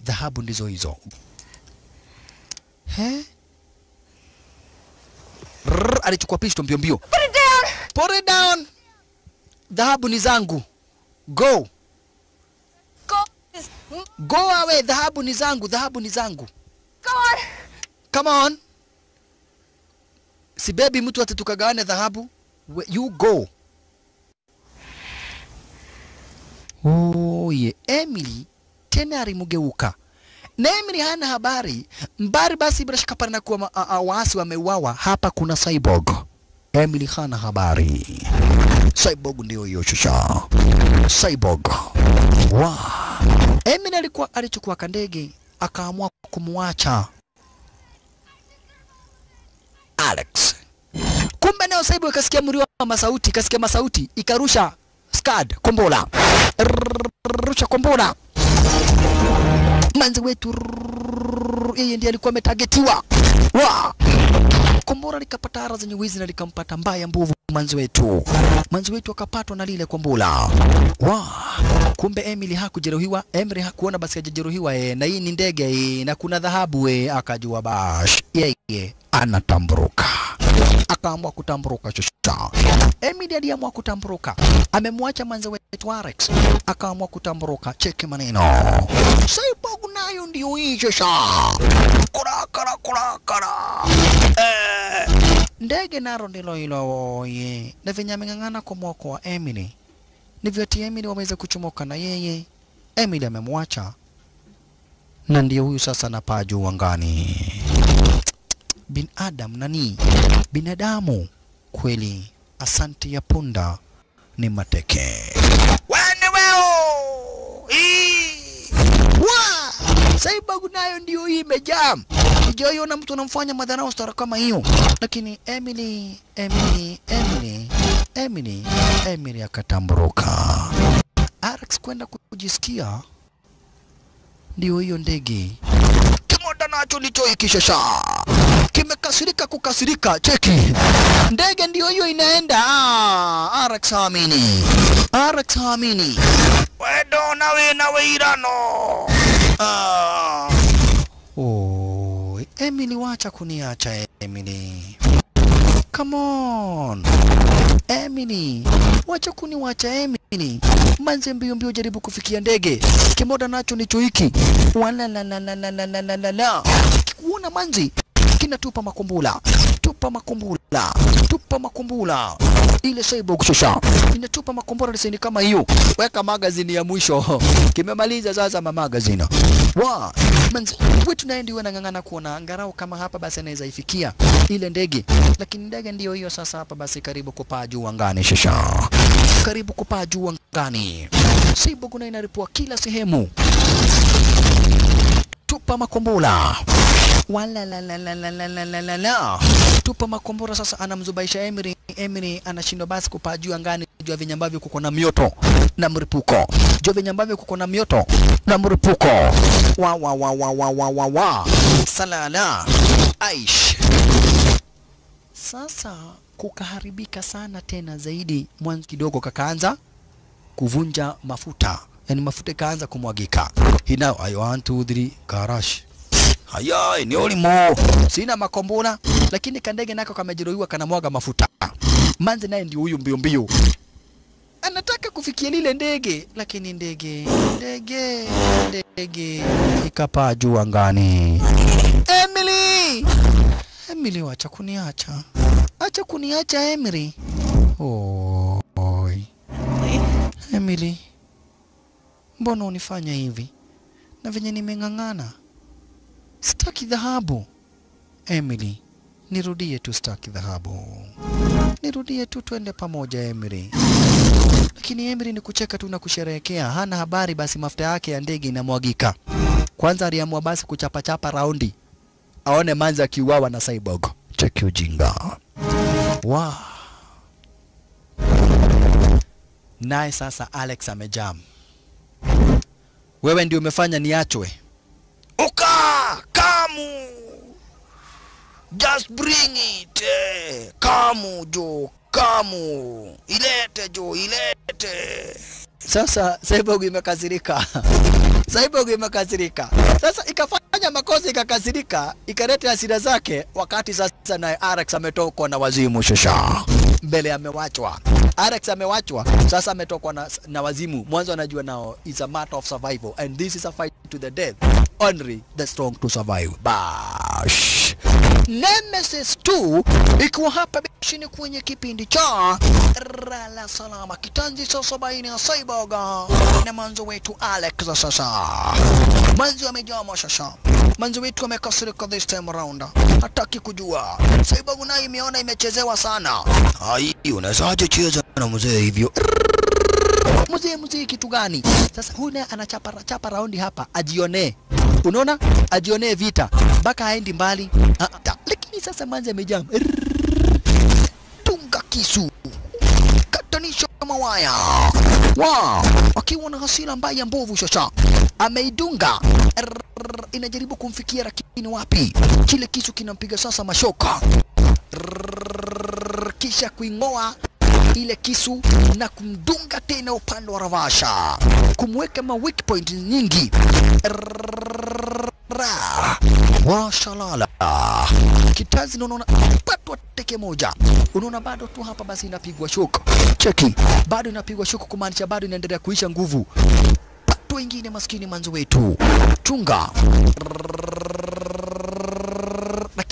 Dhahabu ndizo hizo. He? Rrr, alichukua pisto mbio mbio. Put it down. Put it down. Dhahabu ni zangu. Go. Go. Go away. Dhahabu ni zangu. Dhahabu ni zangu. Go on. Come on. Si bebi mtu ati tukagawane dhahabu. You go. Oye. Emily tena alimgeuka na Emily hana habari mbari, basi bila shaka pana kuwa waasi wameuawa hapa. Kuna cyborg. Emily hana habari. Cyborg ndio hiyo shusha. Cyborg. Wow. Emily alikuwa alichukua kandege akaamua kumwacha Alex. Kumbe nayo saibu ikasikia mlio wa masauti, ikasikia masauti, ikarusha skad kombola, rusha kombola. Manzi wetu yeye ndiye alikuwa ametagetiwa. Wa kombora likapata ara zenye wizi na likampata mbaya mbovu manzi wetu. Manzi wetu akapatwa na lile kombora. Wa kumbe Emily hakujeruhiwa, Emily hakuona basi hajajeruhiwa e, na hii ni ndege e, na kuna dhahabu e, akajua bash yeye anatamburuka akaamua kutamburuka shusha. Emily aliamua kutamburuka, amemwacha manze wetu Alex, akaamua kutamburuka. Cheki maneno, Cyborg nayo ndio hii sha. Kurakara kurakara. Eh. Ndege naro ndilo hilo oye, na venye ameng'ang'ana kwa mwoko wa Emily, ndivyo ati Emily wameweza kuchomoka na yeye. Emily amemwacha. Na ndiyo huyu sasa anapaa juu angani. Binadamu nani? Binadamu. Kweli asante ya punda ni mateke. Wene weo! Wa! Saibagu nayo ndio hii imejaa Sijaiona mtu anamfanya madharau stara kama hiyo. Lakini emily emily emily emily emily akatamburuka. Alex kwenda kujisikia. Ndio hiyo ndege nacho ndicho hiki shasha kimekasirika kukasirika cheki. Ndege ndio hiyo inaenda. Ah, Alex haamini. Alex haamini. Wedo nawe nawe irano. Ah. oh, Emily wacha kuniacha Emily come on Emily, wacha kuniwacha Emily. Manze mbio mbio jaribu kufikia ndege. Kimoda nacho nicho hiki. Wala la la la la la la la la. Kuona manzi kinatupa makumbula. Tupa makumbula. Tupa makumbula. Ile cyborg shosha. Inatupa makombora leseni kama hiyo. Weka magazini ya mwisho. Kimemaliza sasa ma magazini. Wa, manzi wetu naye ndio anang'ang'ana kuona angarau kama hapa basi anaweza ifikia ile ndege, lakini ndege ndio hiyo sasa hapa basi karibu kupaa juu angani shasha, karibu kupaa juu angani. Sibu kuna inaripua kila sehemu, tupa makombora Wala tupa makombora sasa, anamzubaisha emri Emery anashindwa basi kupaa juu angani. Jua ya ambavyo kuko na mioto na mripuko, jua ya ambavyo kuko na mioto na mripuko. Wa wa wa wa wa wa wa wa. Salala. Aish. Sasa kukaharibika sana tena zaidi. Mwanzo kidogo, kakaanza kuvunja mafuta, yani mafuta ikaanza kumwagika. Hinao I want to three karash Haya, ni olimo. Sina makombona lakini kandege nako kamejeruhiwa kanamwaga mafuta. Manzi naye ndio huyu mbio mbio. Anataka kufikia lile ndege, lakini ndege, ndege, ndege ikapaa juu angani. Emily! Emily, wacha kuniacha. Acha kuniacha Emily. Oh. Emily, mbona unifanya hivi? Na venye nimeng'ang'ana Sitaki dhahabu. Emily, nirudie tu, sitaki dhahabu. Nirudie tu, twende pamoja Emily. Lakini Emily ni kucheka tu na kusherehekea, hana habari basi mafuta yake ya ndege inamwagika. Kwanza aliamua basi kuchapachapa raundi, aone manzi akiuawa na cyborg. Cheki ujinga wow. naye. Sasa Alex amejam, wewe ndio umefanya niachwe uka kamu. Just bring it. Kamu jo kamu. Ilete jo ilete. Sasa Cyborg imekasirika. [laughs] Cyborg imekasirika. Sasa ikafanya makosa ikakasirika ikaleta hasira zake wakati sasa naye rx ametokwa na wazimu shasha mbele amewachwa. Alex amewachwa. Sasa ametokwa na, na wazimu. Mwanzo anajua nao it's a matter of survival. And this is a fight to the death. Only the strong to survive. Bash. Nemesis 2 ikiwa hapa bishini kwenye kipindi cha Rala Salama, kitanzi cha sabaini ya Cyborg na manzo wetu Alex. Sasa. Manzo amejaa mashasha, manzo wetu amekasirika this time around, hataki kujua. Cyborg naye imeona imechezewa sana. Ai, unawezaje cheza na mzee hivyo? mzee mzee kitu gani? Sasa huyu naye anachapa chapa raundi hapa ajionee. Unaona? Ajionee vita mpaka aendi mbali. Ah, ah, Lakini sasa manzi amejam, tunga kisu katanisha mawaya wow. Akiwa na hasira mbaya mbovu shasha ameidunga inajaribu kumfikia lakini wapi? Kile kisu kinampiga sasa mashoka Rrrr, kisha kuing'oa ile kisu na kumdunga tena upande wa Ravasha, kumweka ma weak point nyingi. Ra. Washalala kitazi, na unaona patwa teke moja, unaona bado tu hapa, basi inapigwa shoko Cheki, bado inapigwa shoko kumaanisha bado inaendelea kuisha nguvu. Patwa ingine, maskini manzo wetu chunga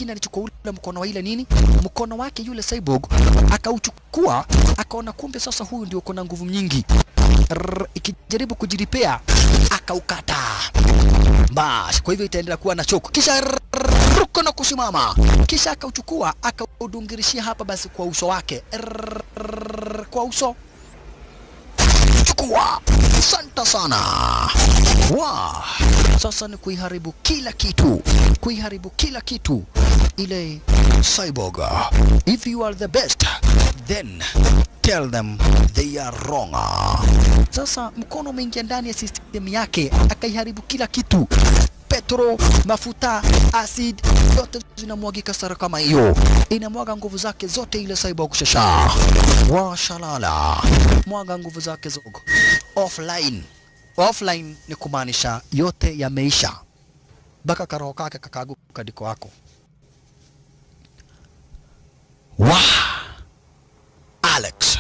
lakini alichukua ule mkono wa ile nini, mkono wake yule cyborg akauchukua, akaona kumbe sasa huyu ndio uko na nguvu nyingi. Ikijaribu kujiripea akaukata. Bas, kwa hivyo itaendelea kuwa na choko, kisha ruko na kusimama, kisha akauchukua akaudungirishia hapa basi kwa uso wake, kwa uso chukua. Asante sana. Wa, Sasa ni kuiharibu kila kitu, kuiharibu kila kitu ile cyborg. If you are the best, then tell them they are wrong. Sasa mkono umeingia ndani ya system yake, akaiharibu kila kitu petro, mafuta, acid, zote zinamwagika sara kama hiyo, inamwaga nguvu zake zote ile saiba kushasha Washalala, mwaga nguvu zake zogo. Offline. Offline ni kumaanisha yote yameisha, mpaka karoho kake kakaanguka diko wako wa. Alex.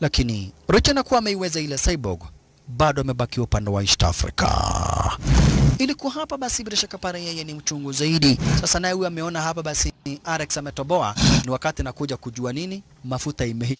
Lakini Rich anakuwa ameiweza ile cyborg, bado amebakia upande wa East Africa. Ilikuwa hapa basi, bila shaka pale yeye ni mchungu zaidi. Sasa naye huyu ameona hapa basi Alex ametoboa, ni wakati nakuja kujua nini mafuta imeisha.